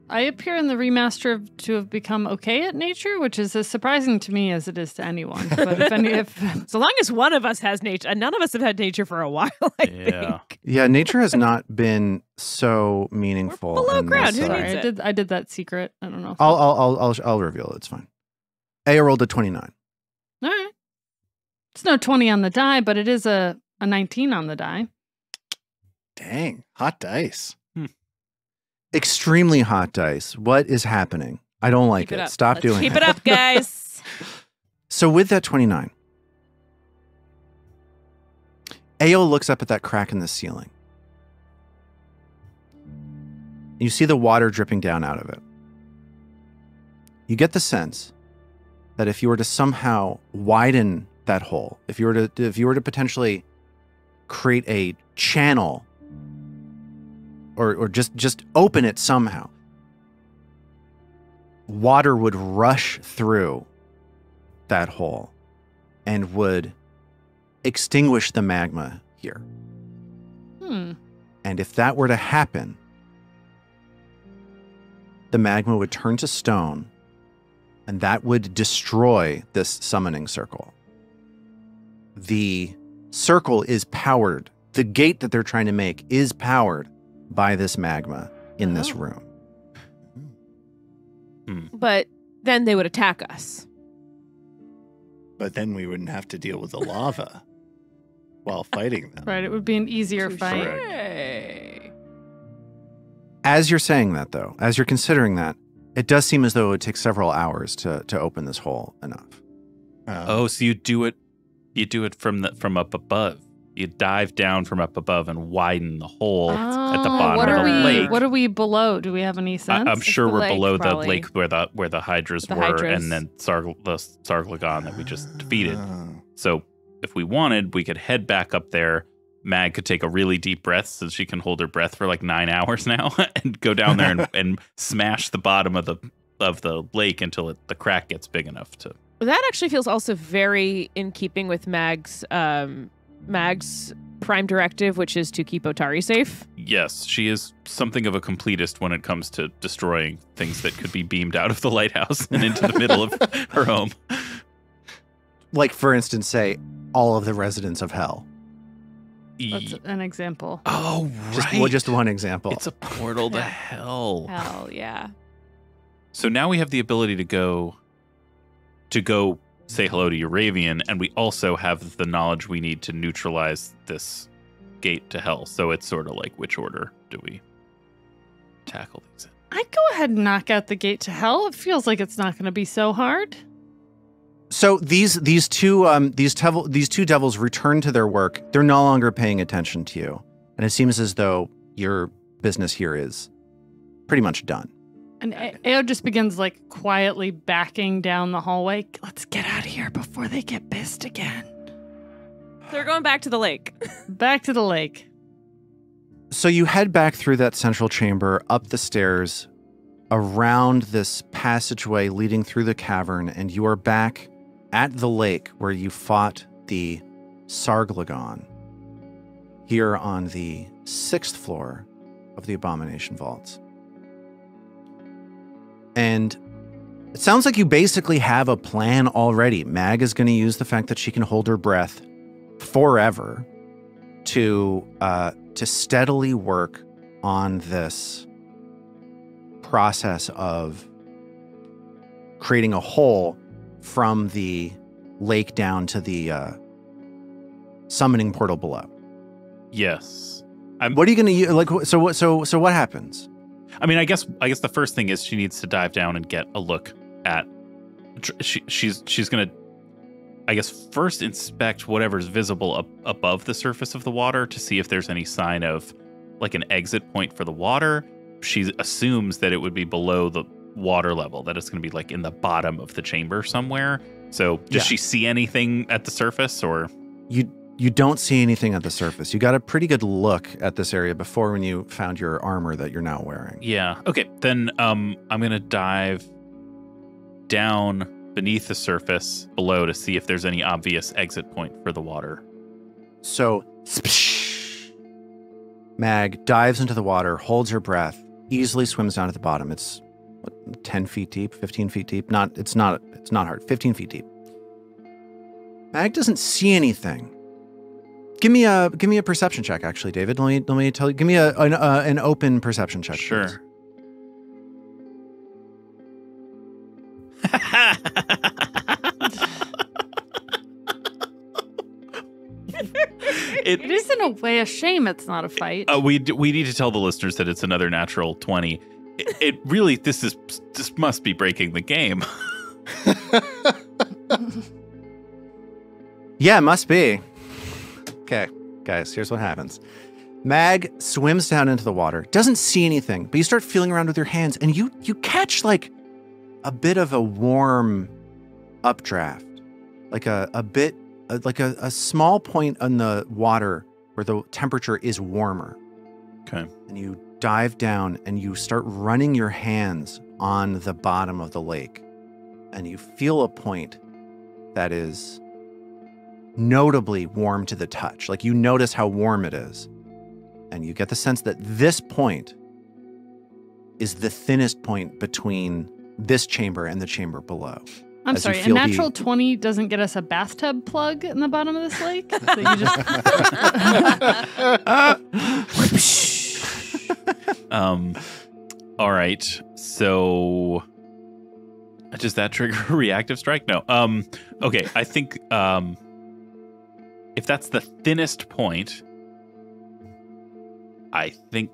I appear in the remaster to have become okay at nature, which is as surprising to me as it is to anyone. But if any, if So long as one of us has nature, and none of us have had nature for a while, I Yeah. think. Yeah, nature has not been so meaningful. below in ground. this, Who uh, sorry, needs I it? did I did that secret. I don't know. if- I'll, I'll, I'll, I'll, I'll reveal it. It's fine. A rolled a 29. All right. It's no 20 on the die, but it is a, a 19 on the die. Dang, hot dice. Extremely hot dice. What is happening? I don't like Keep it it. Stop Let's doing Keep it. it up, guys. So with that 29, Ao looks up at that crack in the ceiling. You see the water dripping down out of it. You get the sense that if you were to somehow widen that hole, if you were to if you were to potentially create a channel or or just just open it somehow, water would rush through that hole and would extinguish the magma here. Hmm. And if that were to happen, the magma would turn to stone and that would destroy this summoning circle. The circle is powered. The gate that they're trying to make is powered by this magma in this Oh. room. but then they would attack us. But then we wouldn't have to deal with the lava while fighting them. Right. It would be an easier Touche. fight. Hey. As you're saying that, though, as you're considering that, it does seem as though it would take several hours to, to open this hole enough. Um, Oh, so you do it you do it from the from up above. You dive down from up above and widen the hole at the Oh, bottom what of the we, lake. What are we below? Do we have any I, sense? I'm sure the we're lake, below probably. the lake where the where the hydras The were, hydras. and then Sarg, the Sarglagon that we just defeated. oh. So if we wanted, we could head back up there. Mag could take a really deep breath since she can hold her breath for like nine hours now, and go down there and, and smash the bottom of the of the lake until it, the crack gets big enough to. That actually feels also very in keeping with Mag's um, Mag's prime directive, which is to keep Otari safe. Yes, she is something of a completist when it comes to destroying things that could be beamed out of the lighthouse and into the middle of her home. Like, for instance, say, all of the residents of hell. That's an example. oh, Just, right. well, just one example. it's a portal to hell. Hell yeah. So now we have the ability to go to go say hello to Urevian, and we also have the knowledge we need to neutralize this gate to hell. So it's sort of like which order do we tackle these in? I'd go ahead and knock out the gate to hell. It feels like it's not going to be so hard. So these these two um these devil these two devils return to their work. They're no longer paying attention to you, and it seems as though your business here is pretty much done. And A- Ao just begins like quietly backing down the hallway. Let's get out of here before they get pissed again. They're going back to the lake. Back to the lake. So you head back through that central chamber, up the stairs, around this passageway leading through the cavern, and you are back at the lake where you fought the Sarglagon. Here on the sixth floor of the Abomination Vaults. And It sounds like you basically have a plan already. Mag is going to use the fact that she can hold her breath forever to uh, to steadily work on this process of creating a hole from the lake down to the uh, summoning portal below. Yes. What are you going to use? Like, so what? So so what happens? I mean, I guess I guess the first thing is she needs to dive down and get a look at. She, she's she's gonna, I guess, first inspect whatever's visible up above the surface of the water to see if there's any sign of, like, an exit point for the water. She assumes that it would be below the water level, that it's gonna be like in the bottom of the chamber somewhere. So, does Yeah. she see anything at the surface, or You you don't see anything at the surface. You got a pretty good look at this area before when you found your armor that you're now wearing. Yeah. Okay. Then um, I'm gonna dive down beneath the surface below to see if there's any obvious exit point for the water. So Mag dives into the water, holds her breath, easily swims down to the bottom. It's what, 10 feet deep, 15 feet deep. Not it's not it's not hard. 15 feet deep. Mag doesn't see anything. Give me a give me a perception check, actually, David. Let me let me tell you. Give me a an, uh, an open perception check. please. Sure. It is in a way a shame it's not a fight. Uh, we d- we need to tell the listeners that it's another natural twenty. It, it really this is this must be breaking the game. Yeah, it must be. Okay, guys, here's what happens. Mag swims down into the water, doesn't see anything, but you start feeling around with your hands and you you catch like a bit of a warm updraft. Like a, a bit uh, like a, a small point on the water where the temperature is warmer. Okay. And you dive down and you start running your hands on the bottom of the lake. And you feel a point that is notably warm to the touch. Like you notice how warm it is. And you get the sense that this point is the thinnest point between this chamber and the chamber below. I'm as sorry, a feel the- natural 20 doesn't get us a bathtub plug in the bottom of this lake? So you just Um. All right. So. Does that trigger a reactive strike? No. Um. Okay. I think. Um. If that's the thinnest point, I think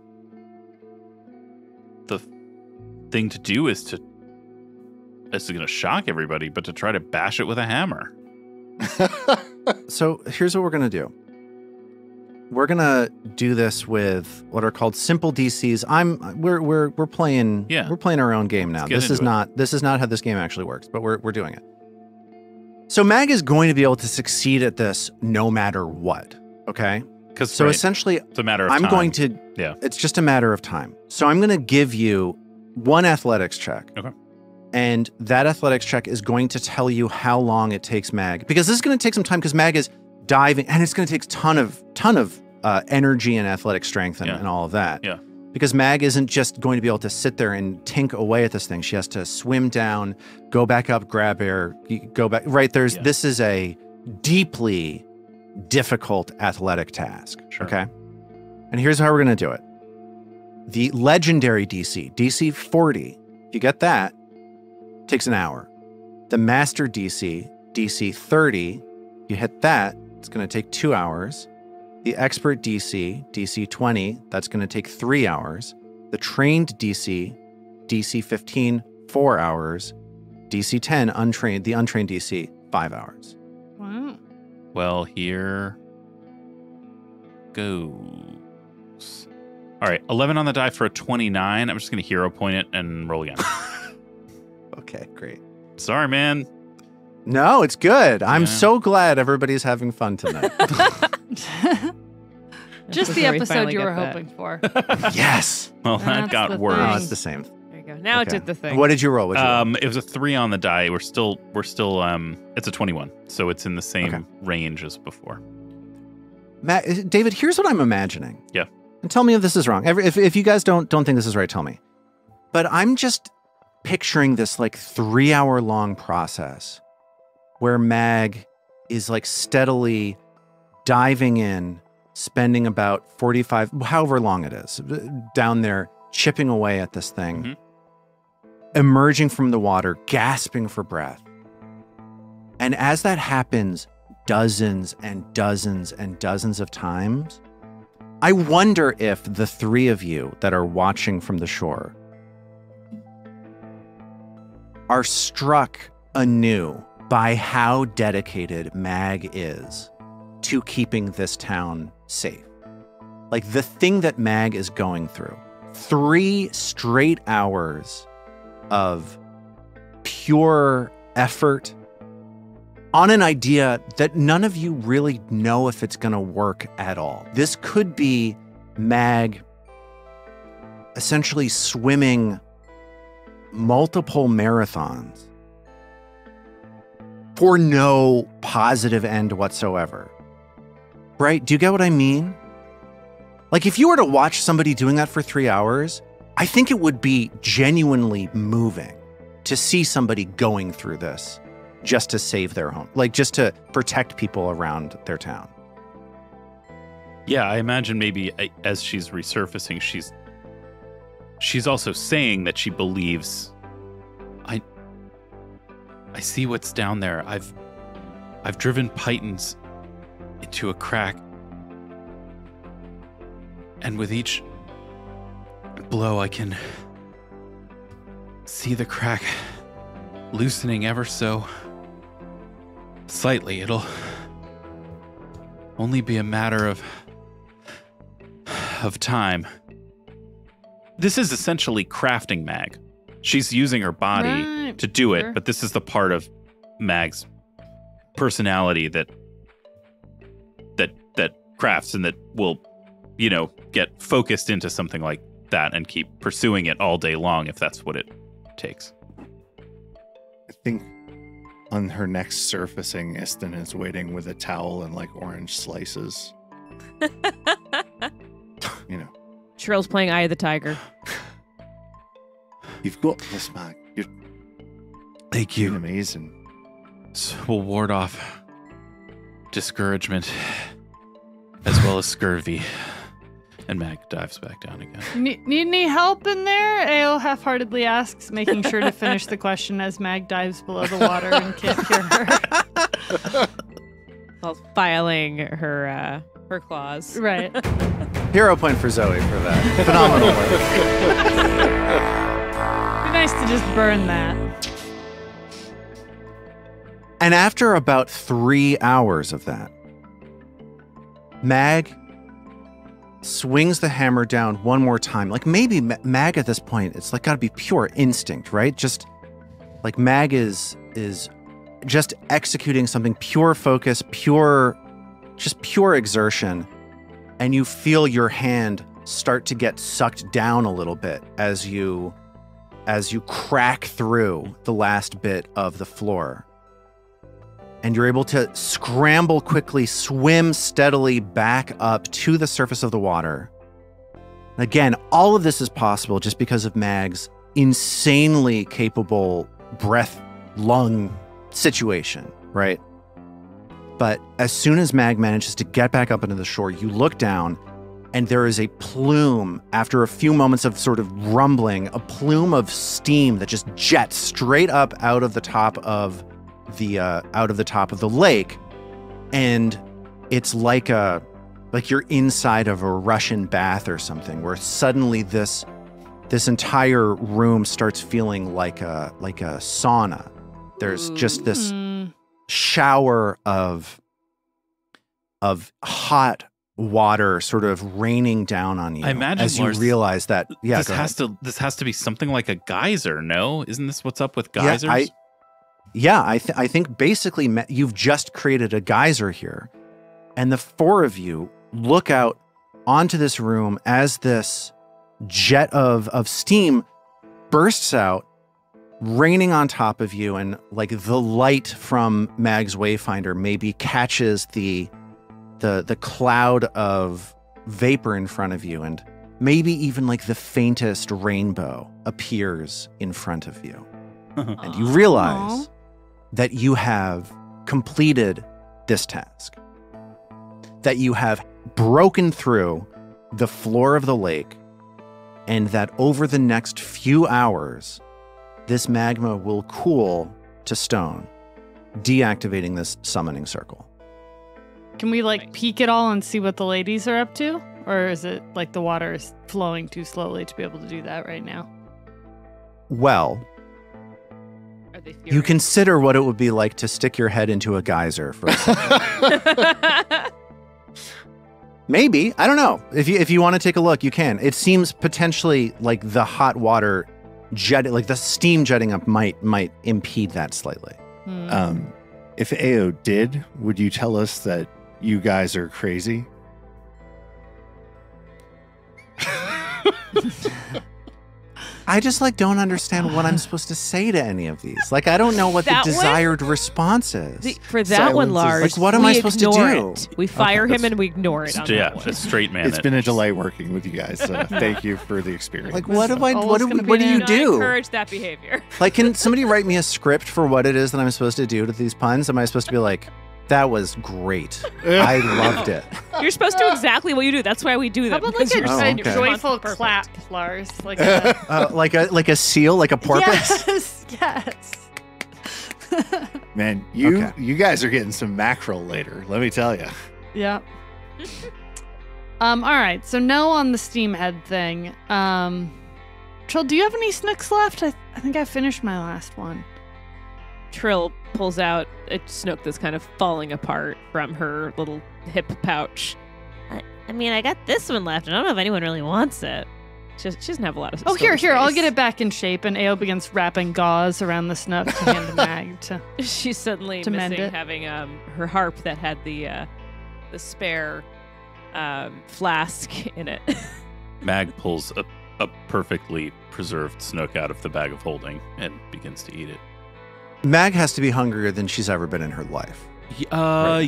the thing to do is to. This is going to shock everybody, but to try to bash it with a hammer. So here's what we're gonna do. We're gonna do this with what are called simple DCs. I'm we're we're we're playing Yeah. we're playing our own game now. This is it. not this is not how this game actually works, but we're we're doing it. So Mag is going to be able to succeed at this no matter what. Okay. Because So essentially it's a matter of I'm time. going to Yeah. It's just a matter of time. So I'm going to give you one athletics check. Okay. And that athletics check is going to tell you how long it takes Mag because this is going to take some time because Mag is diving and it's going to take ton of ton of uh, energy and athletic strength and, Yeah. and all of that. Yeah. Because Mag isn't just going to be able to sit there and tink away at this thing. She has to swim down, go back up, grab air, go back. Right there's Yeah. this is a deeply difficult athletic task. Sure. Okay. And here's how we're going to do it. The legendary DC, DC 40, if you get that, takes an hour. The master DC, DC 30, you hit that, it's going to take two hours. The expert DC, DC 20, that's going to take three hours. The trained DC, DC 15, four hours. DC 10, untrained, the untrained DC, five hours. wow. Well, here goes. All right, 11 on the die for a 29. I'm just going to hero point it and roll again. Okay, great. Sorry, man. No, it's good. I'm Yeah. so glad everybody's having fun tonight. Just the Before we episode you get were that. hoping for. yes. Well, that That's got worse. Oh, thing. it's the same. There you go. Now it did the thing. What did you roll? Did you roll? Um, it was a three on the die. We're still, we're still, um, it's a 21. So it's in the same Okay. range as before. Matt, uh, David, here's what I'm imagining. Yeah. And tell me if this is wrong. Every, if, if you guys don't don't think this is right, tell me. But I'm just picturing this like three hour long process where Mag is like steadily diving in, spending about 45, however long it is, down there, chipping away at this thing, Mhm. emerging from the water, gasping for breath. And as that happens dozens and dozens and dozens of times, I wonder if the three of you that are watching from the shore are struck anew by how dedicated Mag is to keeping this town safe. Like the thing that Mag is going through three straight hours of pure effort on an idea that none of you really know if it's going to work at all. This could be Mag essentially swimming multiple marathons for no positive end whatsoever. Right? Do you get what I mean? Like, if you were to watch somebody doing that for three hours, I think it would be genuinely moving to see somebody going through this just to save their home, like just to protect people around their town. Yeah, I imagine maybe uh, as she's resurfacing, she's she's also saying that she believes I I see what's down there. I've I've driven pythons into a crack. And with each blow I can see the crack loosening ever so slightly. It'll only be a matter of of time. This is essentially crafting Mag. She's using her body Right, to do it, but this is the part of Mag's personality that that that crafts and that will, you know, get focused into something like that and keep pursuing it all day long if that's what it takes. I think on her next surfacing, Iston is waiting with a towel and like orange slices. You know, Shrill's playing Eye of the Tiger. you've got this, Mag. You're Thank doing amazing. So we'll ward off discouragement as well as scurvy. And Mag dives back down again. Need, need any help in there? Ao half-heartedly asks, making sure to finish the question as Mag dives below the water and can't hear her. While filing her uh, her claws. Right. Hero point for Zoe for that. Phenomenal work. Be nice to just burn that. And after about three hours of that, Mag swings the hammer down one more time. Like maybe Mag at this point, it's like got to be pure instinct, right? Just like Mag is is just executing something pure focus, pure, just pure exertion, and you feel your hand start to get sucked down a little bit as you as you crack through the last bit of the floor and you're able to scramble quickly, swim steadily back up to the surface of the water. Again, all of this is possible just because of Mag's insanely capable breath lung situation, right? But as soon as Mag manages to get back up into the shore, you look down and there is a plume after a few moments of sort of rumbling, a plume of steam that just jets straight up out of the top of the uh, out of the top of the lake, and it's like a like you're inside of a Russian bath or something, where suddenly this this entire room starts feeling like a like a sauna. There's just this Mm, shower of of hot water sort of raining down on you I imagine, as you Lars, realize that yeah this has to this has to be something like a geyser, no? Isn't this what's up with Yeah, geysers? I- Yeah, I, th- I think basically ma- you've just created a geyser here. And the four of you look out onto this room as this jet of, of steam bursts out, raining on top of you. And like the light from Mag's Wayfinder maybe catches the, the, the cloud of vapor in front of you. And maybe even like the faintest rainbow appears in front of you. And you realize that you have completed this task, that you have broken through the floor of the lake, and that over the next few hours, this magma will cool to stone, deactivating this summoning circle. Can we like peek at all and see what the ladies are up to? Or is it like the water is flowing too slowly to be able to do that right now? Well, you consider what it would be like to stick your head into a geyser for a second. Maybe. I don't know. If you if you want to take a look, you can. It seems potentially like the hot water jet like the steam jetting up might might impede that slightly. Hmm. Um, if Ao did, would you tell us that you guys are crazy? I just like don't understand what I'm supposed to say to any of these. Like I don't know what That the one? desired response is. The- for that one, Silence is- Lars, Like, what am we I supposed to ignore do? it. We fire Okay. him and we ignore it. On yeah, that one. just straight man. it's it. been a delight working with you guys. So thank you for the experience. like what do I what do, gonna what do you Do not do? encourage that behavior. Like can somebody write me a script for what it is that I'm supposed to do to these puns? Am I supposed to be like that was great. I loved it. You're supposed to do exactly what you do. That's why we do How them. about like a, you're Oh, a okay. joyful Perfect. clap, Lars? Like a, Uh, like a like a seal, like a porpoise. yes, yes. Man, you Okay. you guys are getting some mackerel later. Let me tell you. yeah. Um. All right. So no on the steam head thing. Um. Trill, do you have any snooks left? I, I think I finished my last one. Trill pulls out a snook that's kind of falling apart from her little hip pouch. I, I mean, I got this one left. and I don't know if anyone really wants it. She, she doesn't have a lot of. Oh, here, storage here. I'll get it back in shape. And Ao begins wrapping gauze around the snook to hand to Mag. To, She's suddenly To mend missing it. having um her harp that had the uh, the spare um, flask in it. Mag pulls a, a perfectly preserved snook out of the bag of holding and begins to eat it. Mag has to be hungrier than she's ever been in her life. Uh,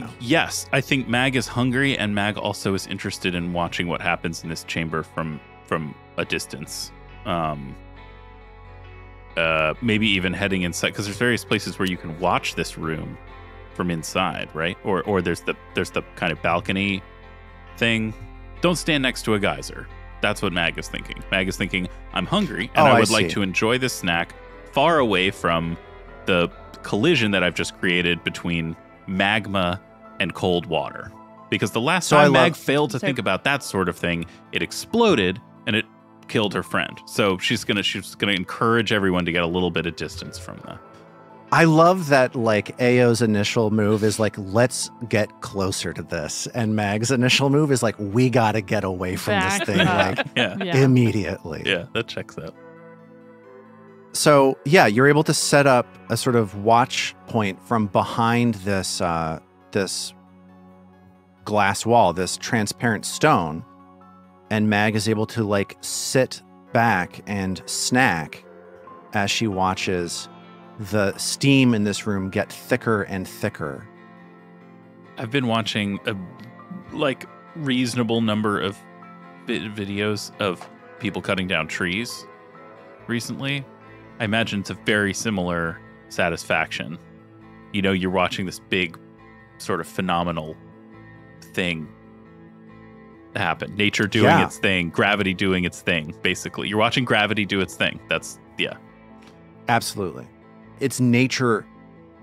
Right yes, I think Mag is hungry, and Mag also is interested in watching what happens in this chamber from from a distance. Um, uh, maybe even heading inside because there's various places where you can watch this room from inside, right? Or or there's the there's the kind of balcony thing. Don't stand next to a geyser. That's what Mag is thinking. Mag is thinking, I'm hungry, and Oh, I I would like to enjoy this snack far away from the collision that I've just created between magma and cold water. Because the last So I time Mag love- failed to So- think about that sort of thing, it exploded and it killed her friend. So she's gonna she's gonna encourage everyone to get a little bit of distance from the I love that like Ao's initial move is like let's get closer to this and Mag's initial move is like we got to get away from Back this thing up. like yeah. yeah. immediately. Yeah, that checks out. So yeah, you're able to set up a sort of watch point from behind this uh, this glass wall, this transparent stone, and Mag is able to like sit back and snack as she watches the steam in this room get thicker and thicker. I've been watching a like reasonable number of videos of people cutting down trees recently. I imagine it's a very similar satisfaction. You know, you're watching this big, sort of phenomenal thing happen. Nature doing Yeah. its thing, gravity doing its thing, basically. You're watching gravity do its thing. That's, yeah. Absolutely. It's nature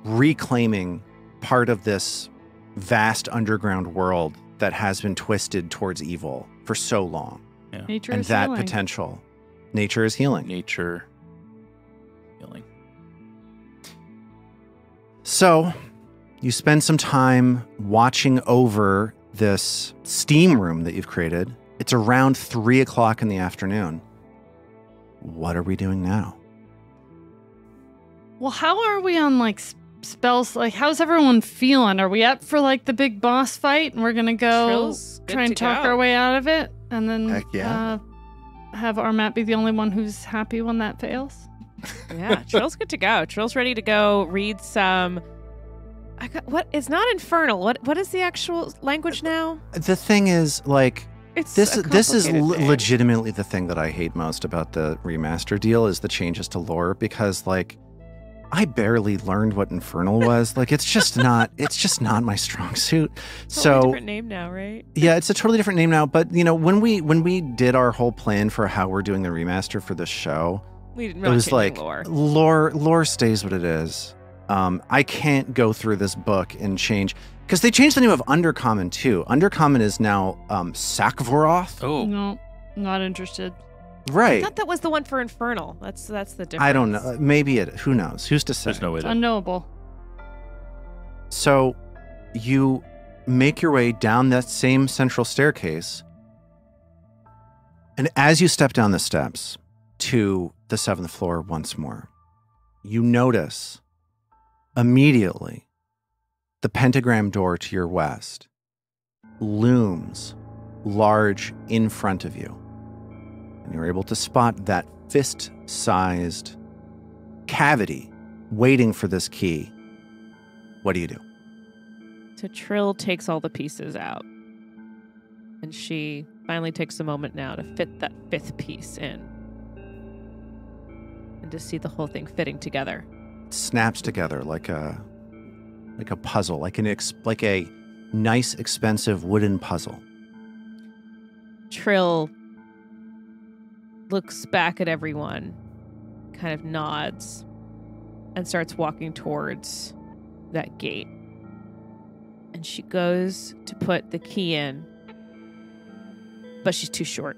reclaiming part of this vast underground world that has been twisted towards evil for so long. Nature and is that healing. potential. Nature is healing. Nature So, you spend some time watching over this steam room that you've created. It's around three o'clock in the afternoon. What are we doing now? Well, how are we on like spells? Like, how's everyone feeling? Are we up for like the big boss fight, and we're gonna go try and to talk go. our way out of it, and then Heck yeah. uh, have R. Matt be the only one who's happy when that fails? Yeah, Trill's good to go. Trill's ready to go read some. I got what? It's not infernal. What? What is the actual language uh, now? The thing is, like, It's This this is thing. legitimately the thing that I hate most about the remaster deal is the changes to lore because like I barely learned what Infernal was. like it's just not it's just not my strong suit. So different name now, right? yeah, it's a totally different name now. But you know when we when we did our whole plan for how we're doing the remaster for the show, We didn't. it was like lore. lore lore stays what it is. Um, I can't go through this book and change because they changed the name of Undercommon too. Undercommon is now um, Sakvroth. Oh, No, not interested. Right. I thought that was the one for Infernal. That's that's the difference. I don't know. Maybe it. Who knows? Who's to say? there's no way It's to. unknowable. So, you make your way down that same central staircase, and as you step down the steps to the seventh floor once more, you notice immediately the pentagram door to your west looms large in front of you. And you're able to spot that fist sized cavity waiting for this key. What do you do? So Trill takes all the pieces out, and she finally takes a moment now to fit that fifth piece in, to see the whole thing fitting together. It snaps together like a like a puzzle, like an ex, like a nice expensive wooden puzzle. Trill looks back at everyone, kind of nods, and starts walking towards that gate. And she goes to put the key in, but she's too short.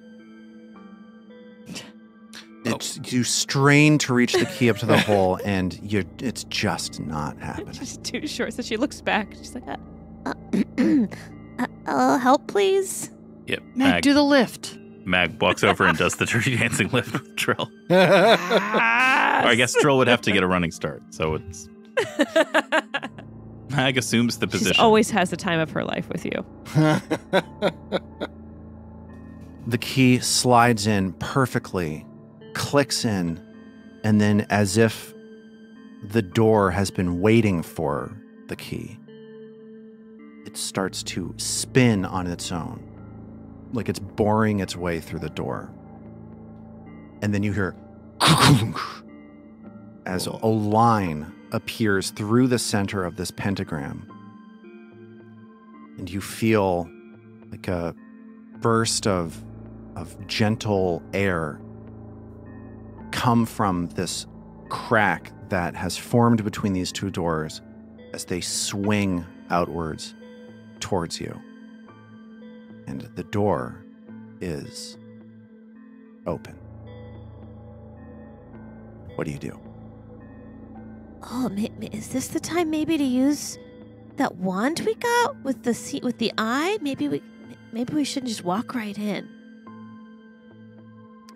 It's you strain to reach the key up to the hole, and you it's just not happening. She's too short. So she looks back. She's like, uh, uh, uh, help, please. Yep. Meg, Mag, do the lift. Mag walks over and does the dirty dancing lift with Trill. Or I guess Trill would have to get a running start. So it's Mag assumes the She position. always has the time of her life with you. The key slides in perfectly, clicks in, and then as if the door has been waiting for the key, it starts to spin on its own, like it's boring its way through the door. And then you hear as a line appears through the center of this pentagram. And you feel like a burst of of gentle air come from this crack that has formed between these two doors as they swing outwards towards you. And the door is open. What do you do? Oh, is this the time maybe to use that wand we got with the seat with the eye? Maybe we maybe we shouldn't just walk right in.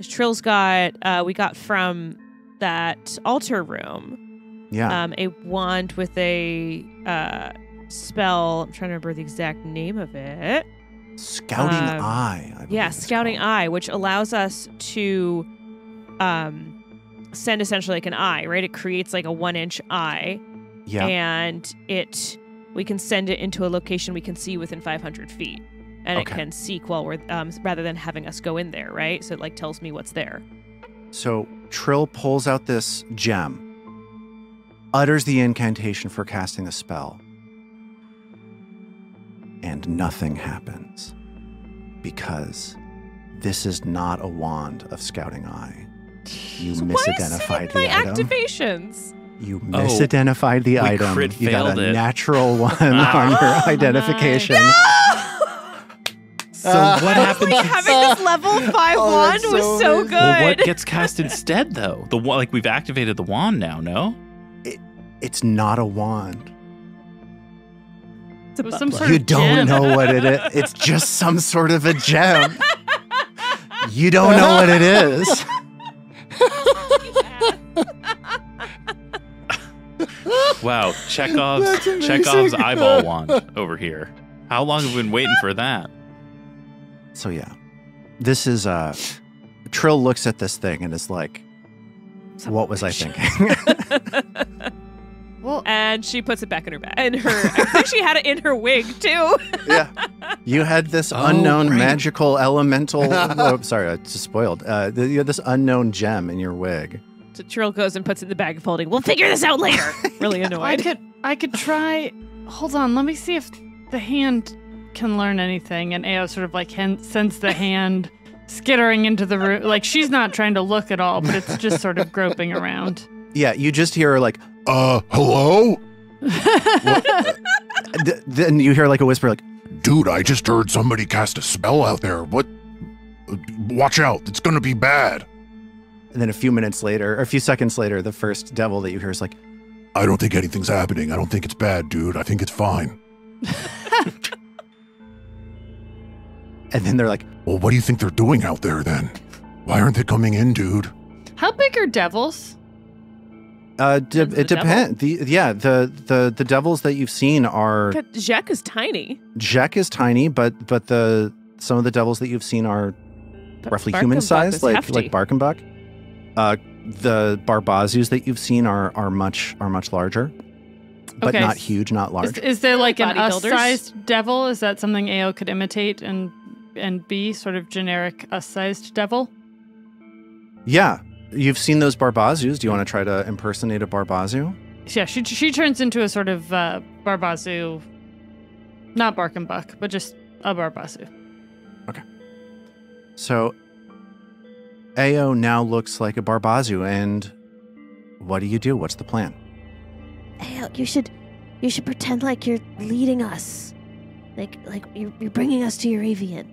Trill's got, uh, we got from that altar room, Yeah. um, a wand with a uh, spell. I'm trying to remember the exact name of it. Scouting um, Eye. I Yeah, Scouting called. Eye, which allows us to um, send essentially like an eye, right? It creates like a one inch eye, Yeah. and it we can send it into a location we can see within 500 feet, and Okay. it can seek while we're um, rather than having us go in there, right? So it like tells me what's there. So Trill pulls out this gem, utters the incantation for casting the spell, and nothing happens because this is not a wand of Scouting Eye. You So why is it misidentified in the my item. activations. You Oh, misidentified the item. crit you got a it. natural one on your Oh, identification. So uh, what happens? Like, having this level oh, five Oh, wand that's was so so amazing. good. Well, what gets cast instead, though? The one, like we've activated the wand now. No. It's not a wand. It's a It some sort you of don't gem. know what it is. It's just some sort of a gem. You don't know what it is. Wow, Chekhov's That's. Chekhov's eyeball wand over here. How long have we been waiting for that? So yeah, this is uh, Trill looks at this thing and is like, "What was I thinking?" Well, and she puts it back in her bag. In her, I think she had it in her wig too. yeah, You had this Oh, unknown right. magical elemental. oh, sorry, I just spoiled. Uh, you had this unknown gem in your wig. So Trill goes and puts it in the bag of holding. We'll figure this out later. really I annoyed. could I could try. Hold on, let me see if the hand can learn anything. And Ao sort of like hen- sends the hand skittering into the room. Like she's not trying to look at all, but it's just sort of groping around. Yeah, you just hear her like. Uh, hello? Th- then you hear like a whisper, like, Dude, I just heard somebody cast a spell out there. What? uh, Watch out. It's gonna be bad. and then a few minutes later, or a few seconds later, the first devil that you hear is like, I don't think anything's happening. I don't think it's bad, dude. I think it's fine. and then they're like, Well, what do you think they're doing out there then? Why aren't they coming in, dude? How big are devils? uh, de- Depends it depends. The yeah, the the the devils that you've seen are God, Jack is tiny. Jack is tiny, but but the some of the devils that you've seen are but roughly human is sized, like hefty. like Barkenbuck. Uh, the Barbazus that you've seen are are much are much larger, but Okay, not huge, not large. Is, is there like an Bodybuilders? us-sized devil? Is that something Ao could imitate and and be sort of generic us-sized devil? yeah, you've seen those Barbazus. Do you want to try to impersonate a Barbazu? Yeah, she she turns into a sort of uh, Barbazu, not Bark and Buck, but just a Barbazu. Okay. So, Ao now looks like a Barbazu, and what do you do? What's the plan? Hey, you should, you should pretend like you're leading us, like like you're, you're bringing us to Urevian.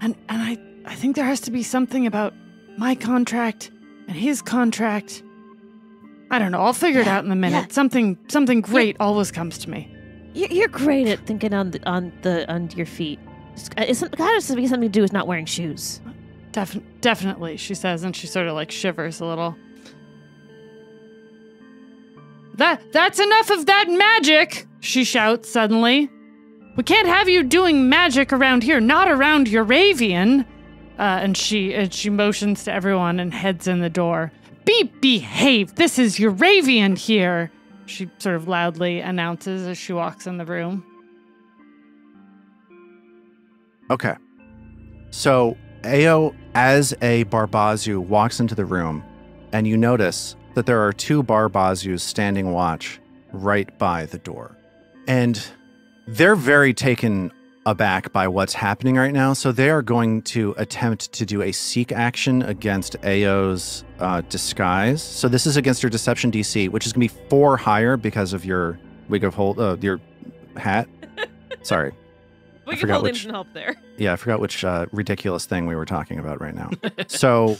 And and I I think there has to be something about my contract and his contract. I don't know. I'll figure it out in a minute. yeah. Something something great always comes to me. You're, you're great at thinking on the on the on your feet. It's, it's got to be something to do with not wearing shoes. Def- definitely, she says, and she sort of like shivers a little. That that's enough of that magic, she shouts suddenly. We can't have you doing magic around here, not around Urevian. Uh, and she and she motions to everyone and heads in the door. Be behaved. This is Urevian here. She sort of loudly announces as she walks in the room. Okay. So, Ao, as a Barbazu, walks into the room, and you notice that there are two Barbazus standing watch right by the door. And they're very taken aback by what's happening right now. So, they are going to attempt to do a seek action against Ao's uh, disguise. So, this is against your deception DC, which is going to be four higher because of your wig of hold, uh, your hat. Sorry. We can hold which- help there. Yeah, I forgot which uh, ridiculous thing we were talking about right now. so,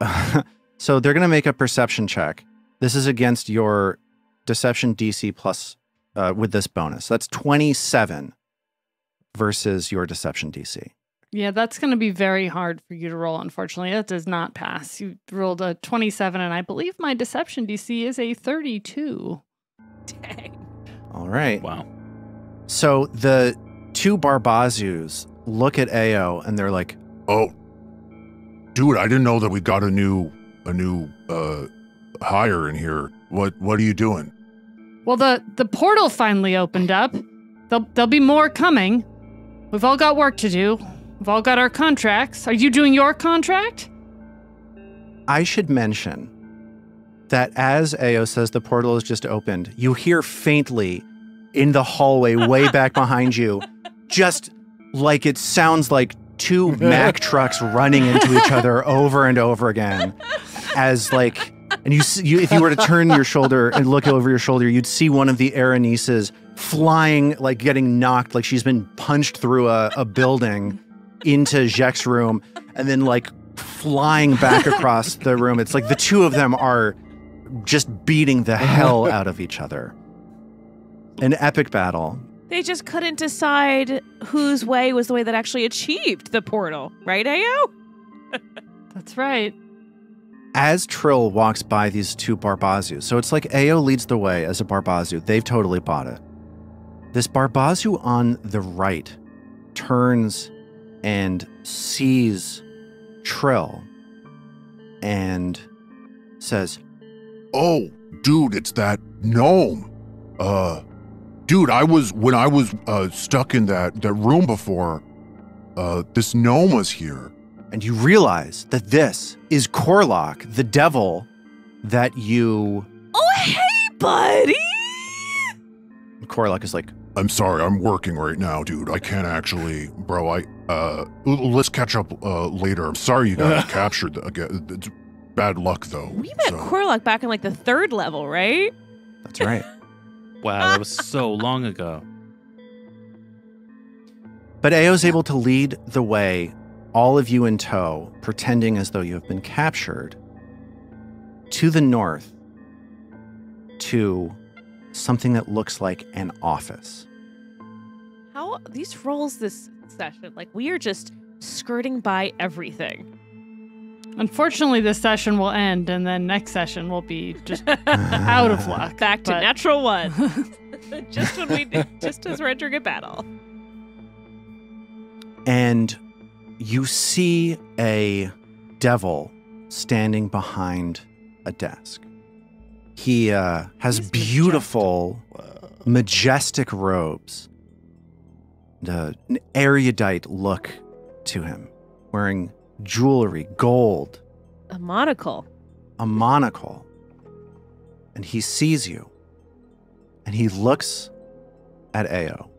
so they're going to make a perception check. This is against your deception DC plus uh, with this bonus. That's 27 versus your deception DC. Yeah, that's going to be very hard for you to roll, unfortunately. That does not pass. You rolled a 27, and I believe my deception DC is a 32. Dang. All right. Wow. So the two Barbazus look at Ao and they're like, Oh, dude, I didn't know that we got a new a new uh hire in here. What what are you doing? Well, the, the portal finally opened up. There'll, there'll be more coming. We've all got work to do. We've all got our contracts. Are you doing your contract? I should mention that as Ao says the portal has just opened, you hear faintly in the hallway way back behind you, just like it sounds like two Mack trucks running into each other over and over again. As like, and you, you if you were to turn your shoulder and look over your shoulder, you'd see one of the Araneses flying, like getting knocked, like she's been punched through a, a building into Jek's room, and then like flying back across the room. It's like the two of them are just beating the hell out of each other. An epic battle. They just couldn't decide whose way was the way that actually achieved the portal, right, Ao? That's right. As Trill walks by these two Barbazu, so it's like Ao leads the way as a Barbazu. They've totally bought it. This Barbazu on the right turns and sees Trill and says, Oh, dude, it's that gnome. Uh dude, I was when I was uh, stuck in that that room before. Uh, this gnome was here. And you realize that this is Corlock, the devil that you. Oh, hey, buddy. Corlock is like, I'm sorry, I'm working right now, dude. I can't actually, bro. I uh, let's catch up uh, later. I'm sorry you got captured again. It's bad luck though. We met so- Corlock back in like the third level, right? that's right. Wow, that was so long ago. But Ao's able to lead the way, all of you in tow, pretending as though you have been captured, to the north, to something that looks like an office. How these rolls this session? Like we are just skirting by everything. Unfortunately, this session will end, and then next session will be just out of luck. Back to but- natural one. just when we just as we're entering a battle. And you see a devil standing behind a desk. He uh, has He's beautiful, majestic robes, and uh, an erudite look to him, wearing jewelry, gold, A monocle. a monocle. And he sees you, and he looks at Ao.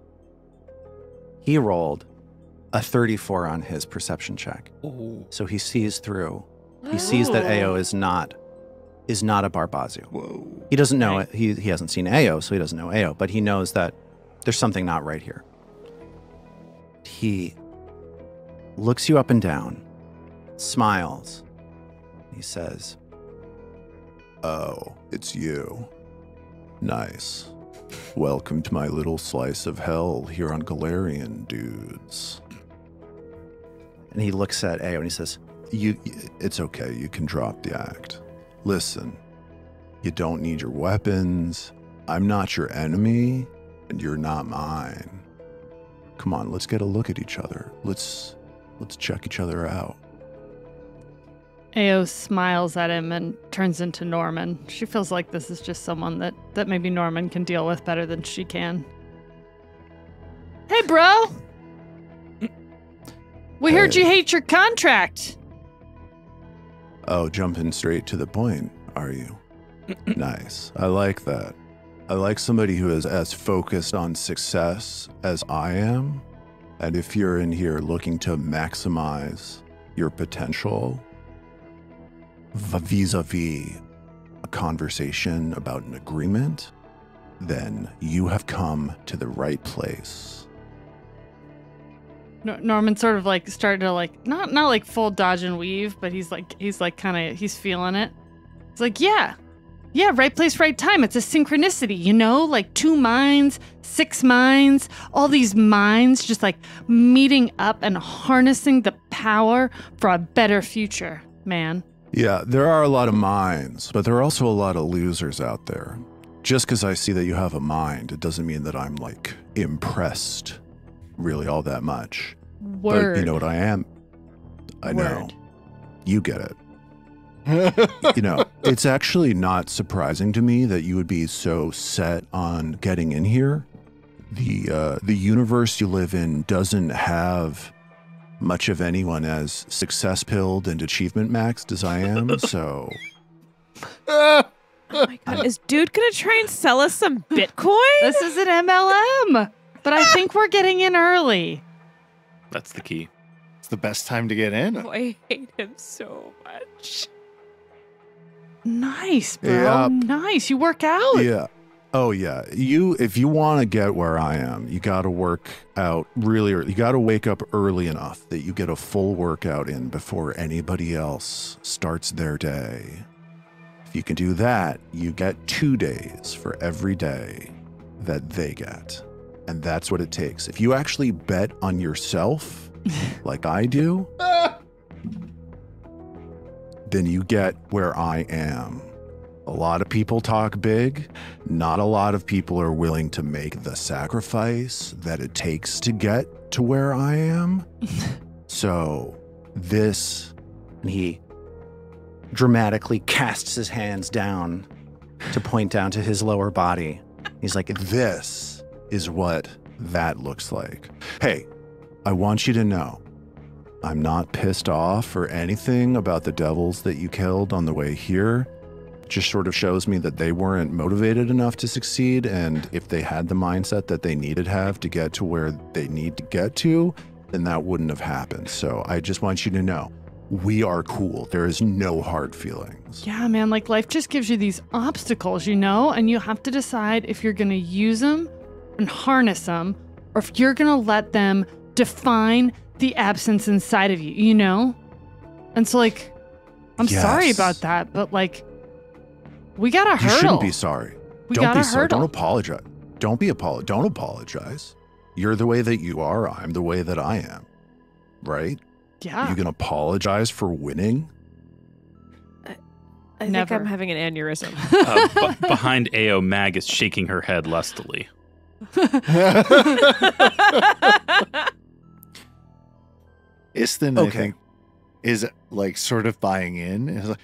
He rolled a 34 on his perception check. So he sees through. He sees that Ao is not is not a Barbazio. Whoa. He doesn't know Right. it. He, he hasn't seen Ao, so he doesn't know Ao, but he knows that there's something not right here. He looks you up and down, smiles. He says, Oh, it's you. Nice. Welcome to my little slice of hell here on Golarion, dudes. And he looks at Ao and he says, You, it's okay. You can drop the act. Listen, you don't need your weapons. I'm not your enemy, and you're not mine. Come on, let's get a look at each other. Let's let's check each other out. Ao smiles at him and turns into Norman. She feels like this is just someone that, that maybe Norman can deal with better than she can. Hey, bro! We heard you hate your contract. Oh, jumping straight to the point, are you? nice. I like that. I like somebody who is as focused on success as I am. And if you're in here looking to maximize your potential vis a vis a conversation about an agreement, then you have come to the right place. Nor- Norman sort of like started to like not not like full dodge and weave, but he's like he's like kind of he's feeling it. He's like, yeah, yeah, right place, right time. It's a synchronicity, you know, like two minds, six minds, all these minds just like meeting up and harnessing the power for a better future, man. Yeah, there are a lot of minds, but there are also a lot of losers out there. Just because I see that you have a mind, it doesn't mean that I'm like impressed really all that much. Word. But you know what I am? I know. You get it. You know, it's actually not surprising to me that you would be so set on getting in here. The uh, the universe you live in doesn't have much of anyone as success pilled and achievement maxed as I am. So Oh my god. Is dude gonna try and sell us some Bitcoin? This is an MLM, but I think we're getting in early. That's the key. It's the best time to get in. Oh, I hate him so much. Nice, bro. Yeah. Nice. You work out. Yeah. Oh yeah. You if you want to get where I am, you got to work out really early. You got to wake up early enough that you get a full workout in before anybody else starts their day. If you can do that, you get 2 days for every day that they get. And that's what it takes. If you actually bet on yourself like I do, then you get where I am. A lot of people talk big. Not a lot of people are willing to make the sacrifice that it takes to get to where I am. so, this, and he dramatically casts his hands down to point down to his lower body. He's like, this is what that looks like. Hey, I want you to know I'm not pissed off or anything about the devils that you killed on the way here. Just sort of shows me that they weren't motivated enough to succeed. And if they had the mindset that they needed to have to get to where they need to get to, then that wouldn't have happened. So I just want you to know we are cool. There is no hard feelings. Yeah, man, like life just gives you these obstacles, you know, and you have to decide if you're going to use them and harness them or if you're going to let them define the absence inside of you, you know? And so, like, I'm sorry about that, but like, we got to You shouldn't be sorry. We don't gotta be sorry. hurdle. Don't apologize. Don't be apolo- Don't apologize. You're the way that you are. I'm the way that I am. Right? yeah. You can apologize for winning. I think Never. I'm having an aneurysm. Uh, b- behind Ao, Mag is shaking her head lustily. Iston, I Okay. think, is like sort of buying in. Is like,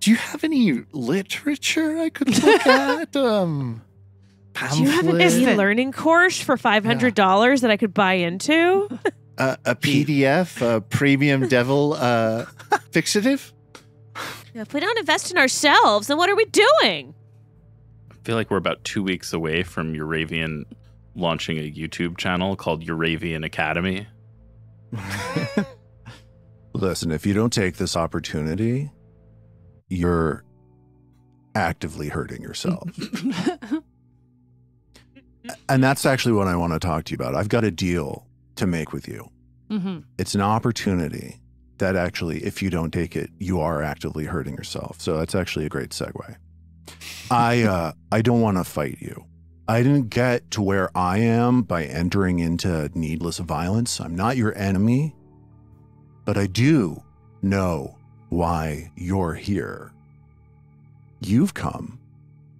do you have any literature I could look at? Um, Do you have an pamphlet? Isn't- e-learning course for five hundred dollars that I could buy into? Uh, a PDF, a premium devil uh, fixative? if we don't invest in ourselves, then what are we doing? I feel like we're about two weeks away from Urevian launching a YouTube channel called Urevian Academy. Listen, if you don't take this opportunity, you're actively hurting yourself. and that's actually what I want to talk to you about. I've got a deal to make with you. hmm It's an opportunity that actually, if you don't take it, you are actively hurting yourself. So that's actually a great segue. I uh, I don't want to fight you. I didn't get to where I am by entering into needless violence. I'm not your enemy, but I do know why you're here. You've come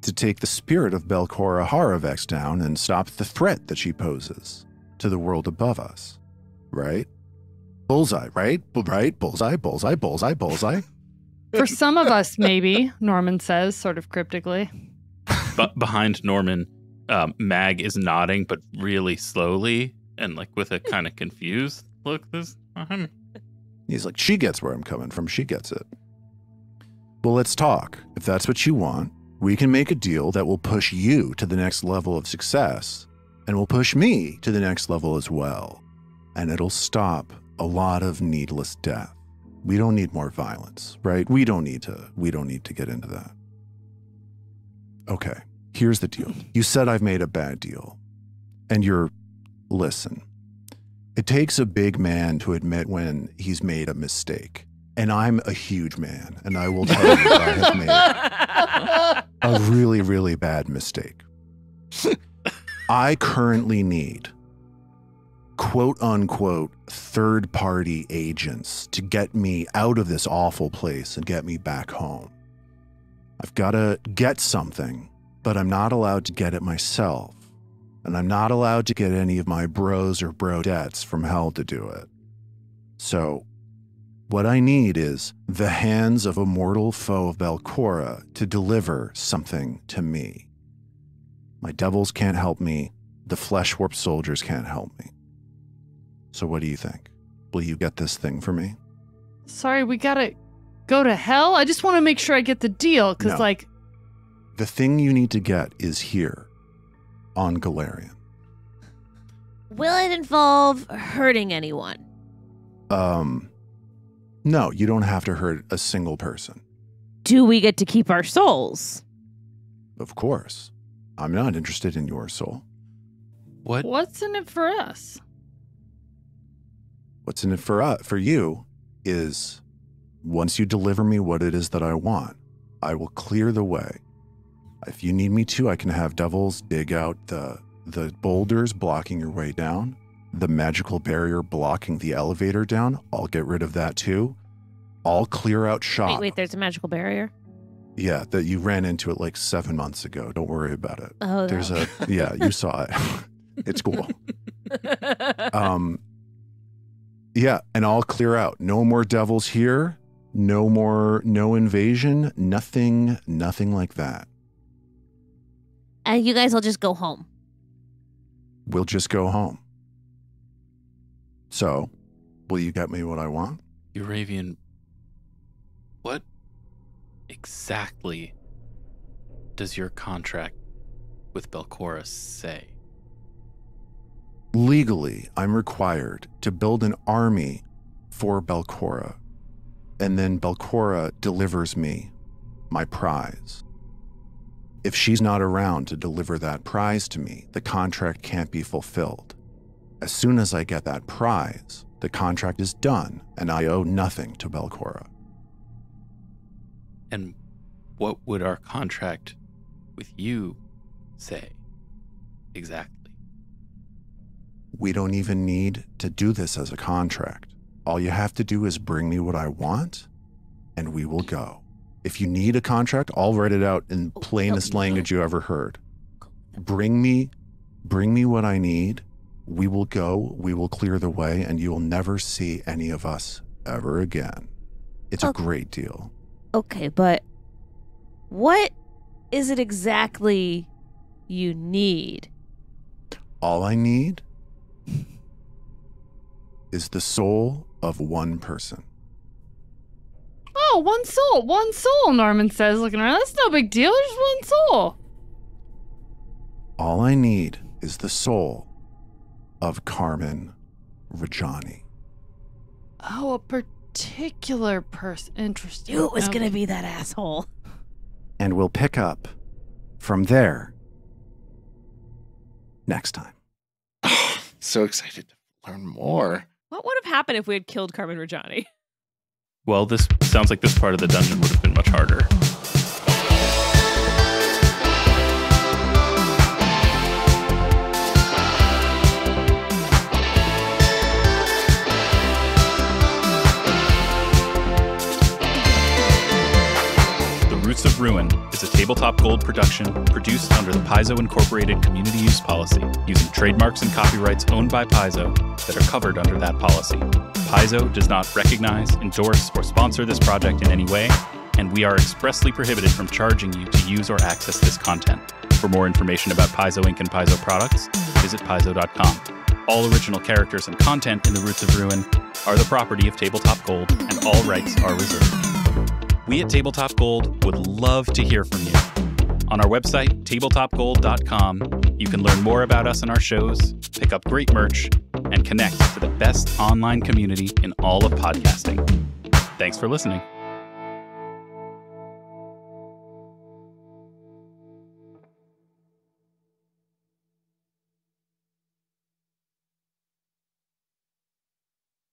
to take the spirit of Belcorra Haruvex down and stop the threat that she poses to the world above us, right? Bullseye, right? Right? Bullseye, bullseye, bullseye, bullseye. For some of us, maybe, Norman says, sort of cryptically. But behind Norman, um, Mag is nodding, but really slowly and like with a kind of confused look this time. He's like, she gets where I'm coming from. She gets it. Well, let's talk. If that's what you want, we can make a deal that will push you to the next level of success and will push me to the next level as well. And it'll stop a lot of needless death. We don't need more violence, right? We don't need to we don't need to get into that. Okay, here's the deal. You said I've made a bad deal. And you're listen. It takes a big man to admit when he's made a mistake. And I'm a huge man, and I will tell you I have made a really, really bad mistake. I currently need quote unquote third party agents to get me out of this awful place and get me back home. I've got to get something, but I'm not allowed to get it myself. And I'm not allowed to get any of my bros or brodettes from hell to do it. So, what I need is the hands of a mortal foe of Belcorra to deliver something to me. My devils can't help me. The flesh warped soldiers can't help me. So, what do you think? Will you get this thing for me? Sorry, we gotta go to hell. I just want to make sure I get the deal because, No. like, The thing you need to get is here on Golarion. Will it involve hurting anyone? Um, no, you don't have to hurt a single person. Do we get to keep our souls? Of course. I'm not interested in your soul. What? what's in it for us? What's in it for uh, for you is once you deliver me what it is that I want, I will clear the way. If you need me to, I can have devils dig out the the boulders blocking your way down, the magical barrier blocking the elevator down. I'll get rid of that too. I'll clear out shop. Wait, wait, there's a magical barrier. Yeah, that you ran into it like seven months ago. Don't worry about it. Oh, There's no. a yeah, you saw it. it's cool. Um, yeah, and I'll clear out. No more devils here. No more, no invasion. Nothing, nothing like that. and you guys will just go home. we'll just go home. So, will you get me what I want? Urevian, what exactly does your contract with Belcorra say? Legally, I'm required to build an army for Belcorra, and then Belcorra delivers me my prize. If she's not around to deliver that prize to me, the contract can't be fulfilled. As soon as I get that prize, the contract is done and I owe nothing to Belcorra. And what would our contract with you say exactly? We don't even need to do this as a contract. All you have to do is bring me what I want, and we will go. If you need a contract, I'll write it out in oh, plainest language you ever heard. Bring me, bring me what I need. We will go, we will clear the way, and you will never see any of us ever again. It's a great deal. Okay, but what is it exactly you need? All I need is the soul of one person. Oh, one soul, one soul, Norman says, looking around. That's no big deal. There's one soul. All I need is the soul of Carman Rajani. Oh, a particular person. Interesting. Knew it was Okay. gonna be that asshole. And we'll pick up from there next time. So excited to learn more. What would have happened if we had killed Carman Rajani? Well, this sounds like this part of the dungeon would have been much harder. Roots of Ruin is a tabletop gold production produced under the Paizo Incorporated community use policy, using trademarks and copyrights owned by Paizo that are covered under that policy. Paizo does not recognize, endorse, or sponsor this project in any way, and we are expressly prohibited from charging you to use or access this content. For more information about Paizo Inc. and Paizo products, visit paizo.com. All original characters and content in The Roots of Ruin are the property of Tabletop Gold, and all rights are reserved. We at Tabletop Gold would love to hear from you. On our website, tabletopgold.com, you can learn more about us and our shows, pick up great merch, and connect to the best online community in all of podcasting. Thanks for listening.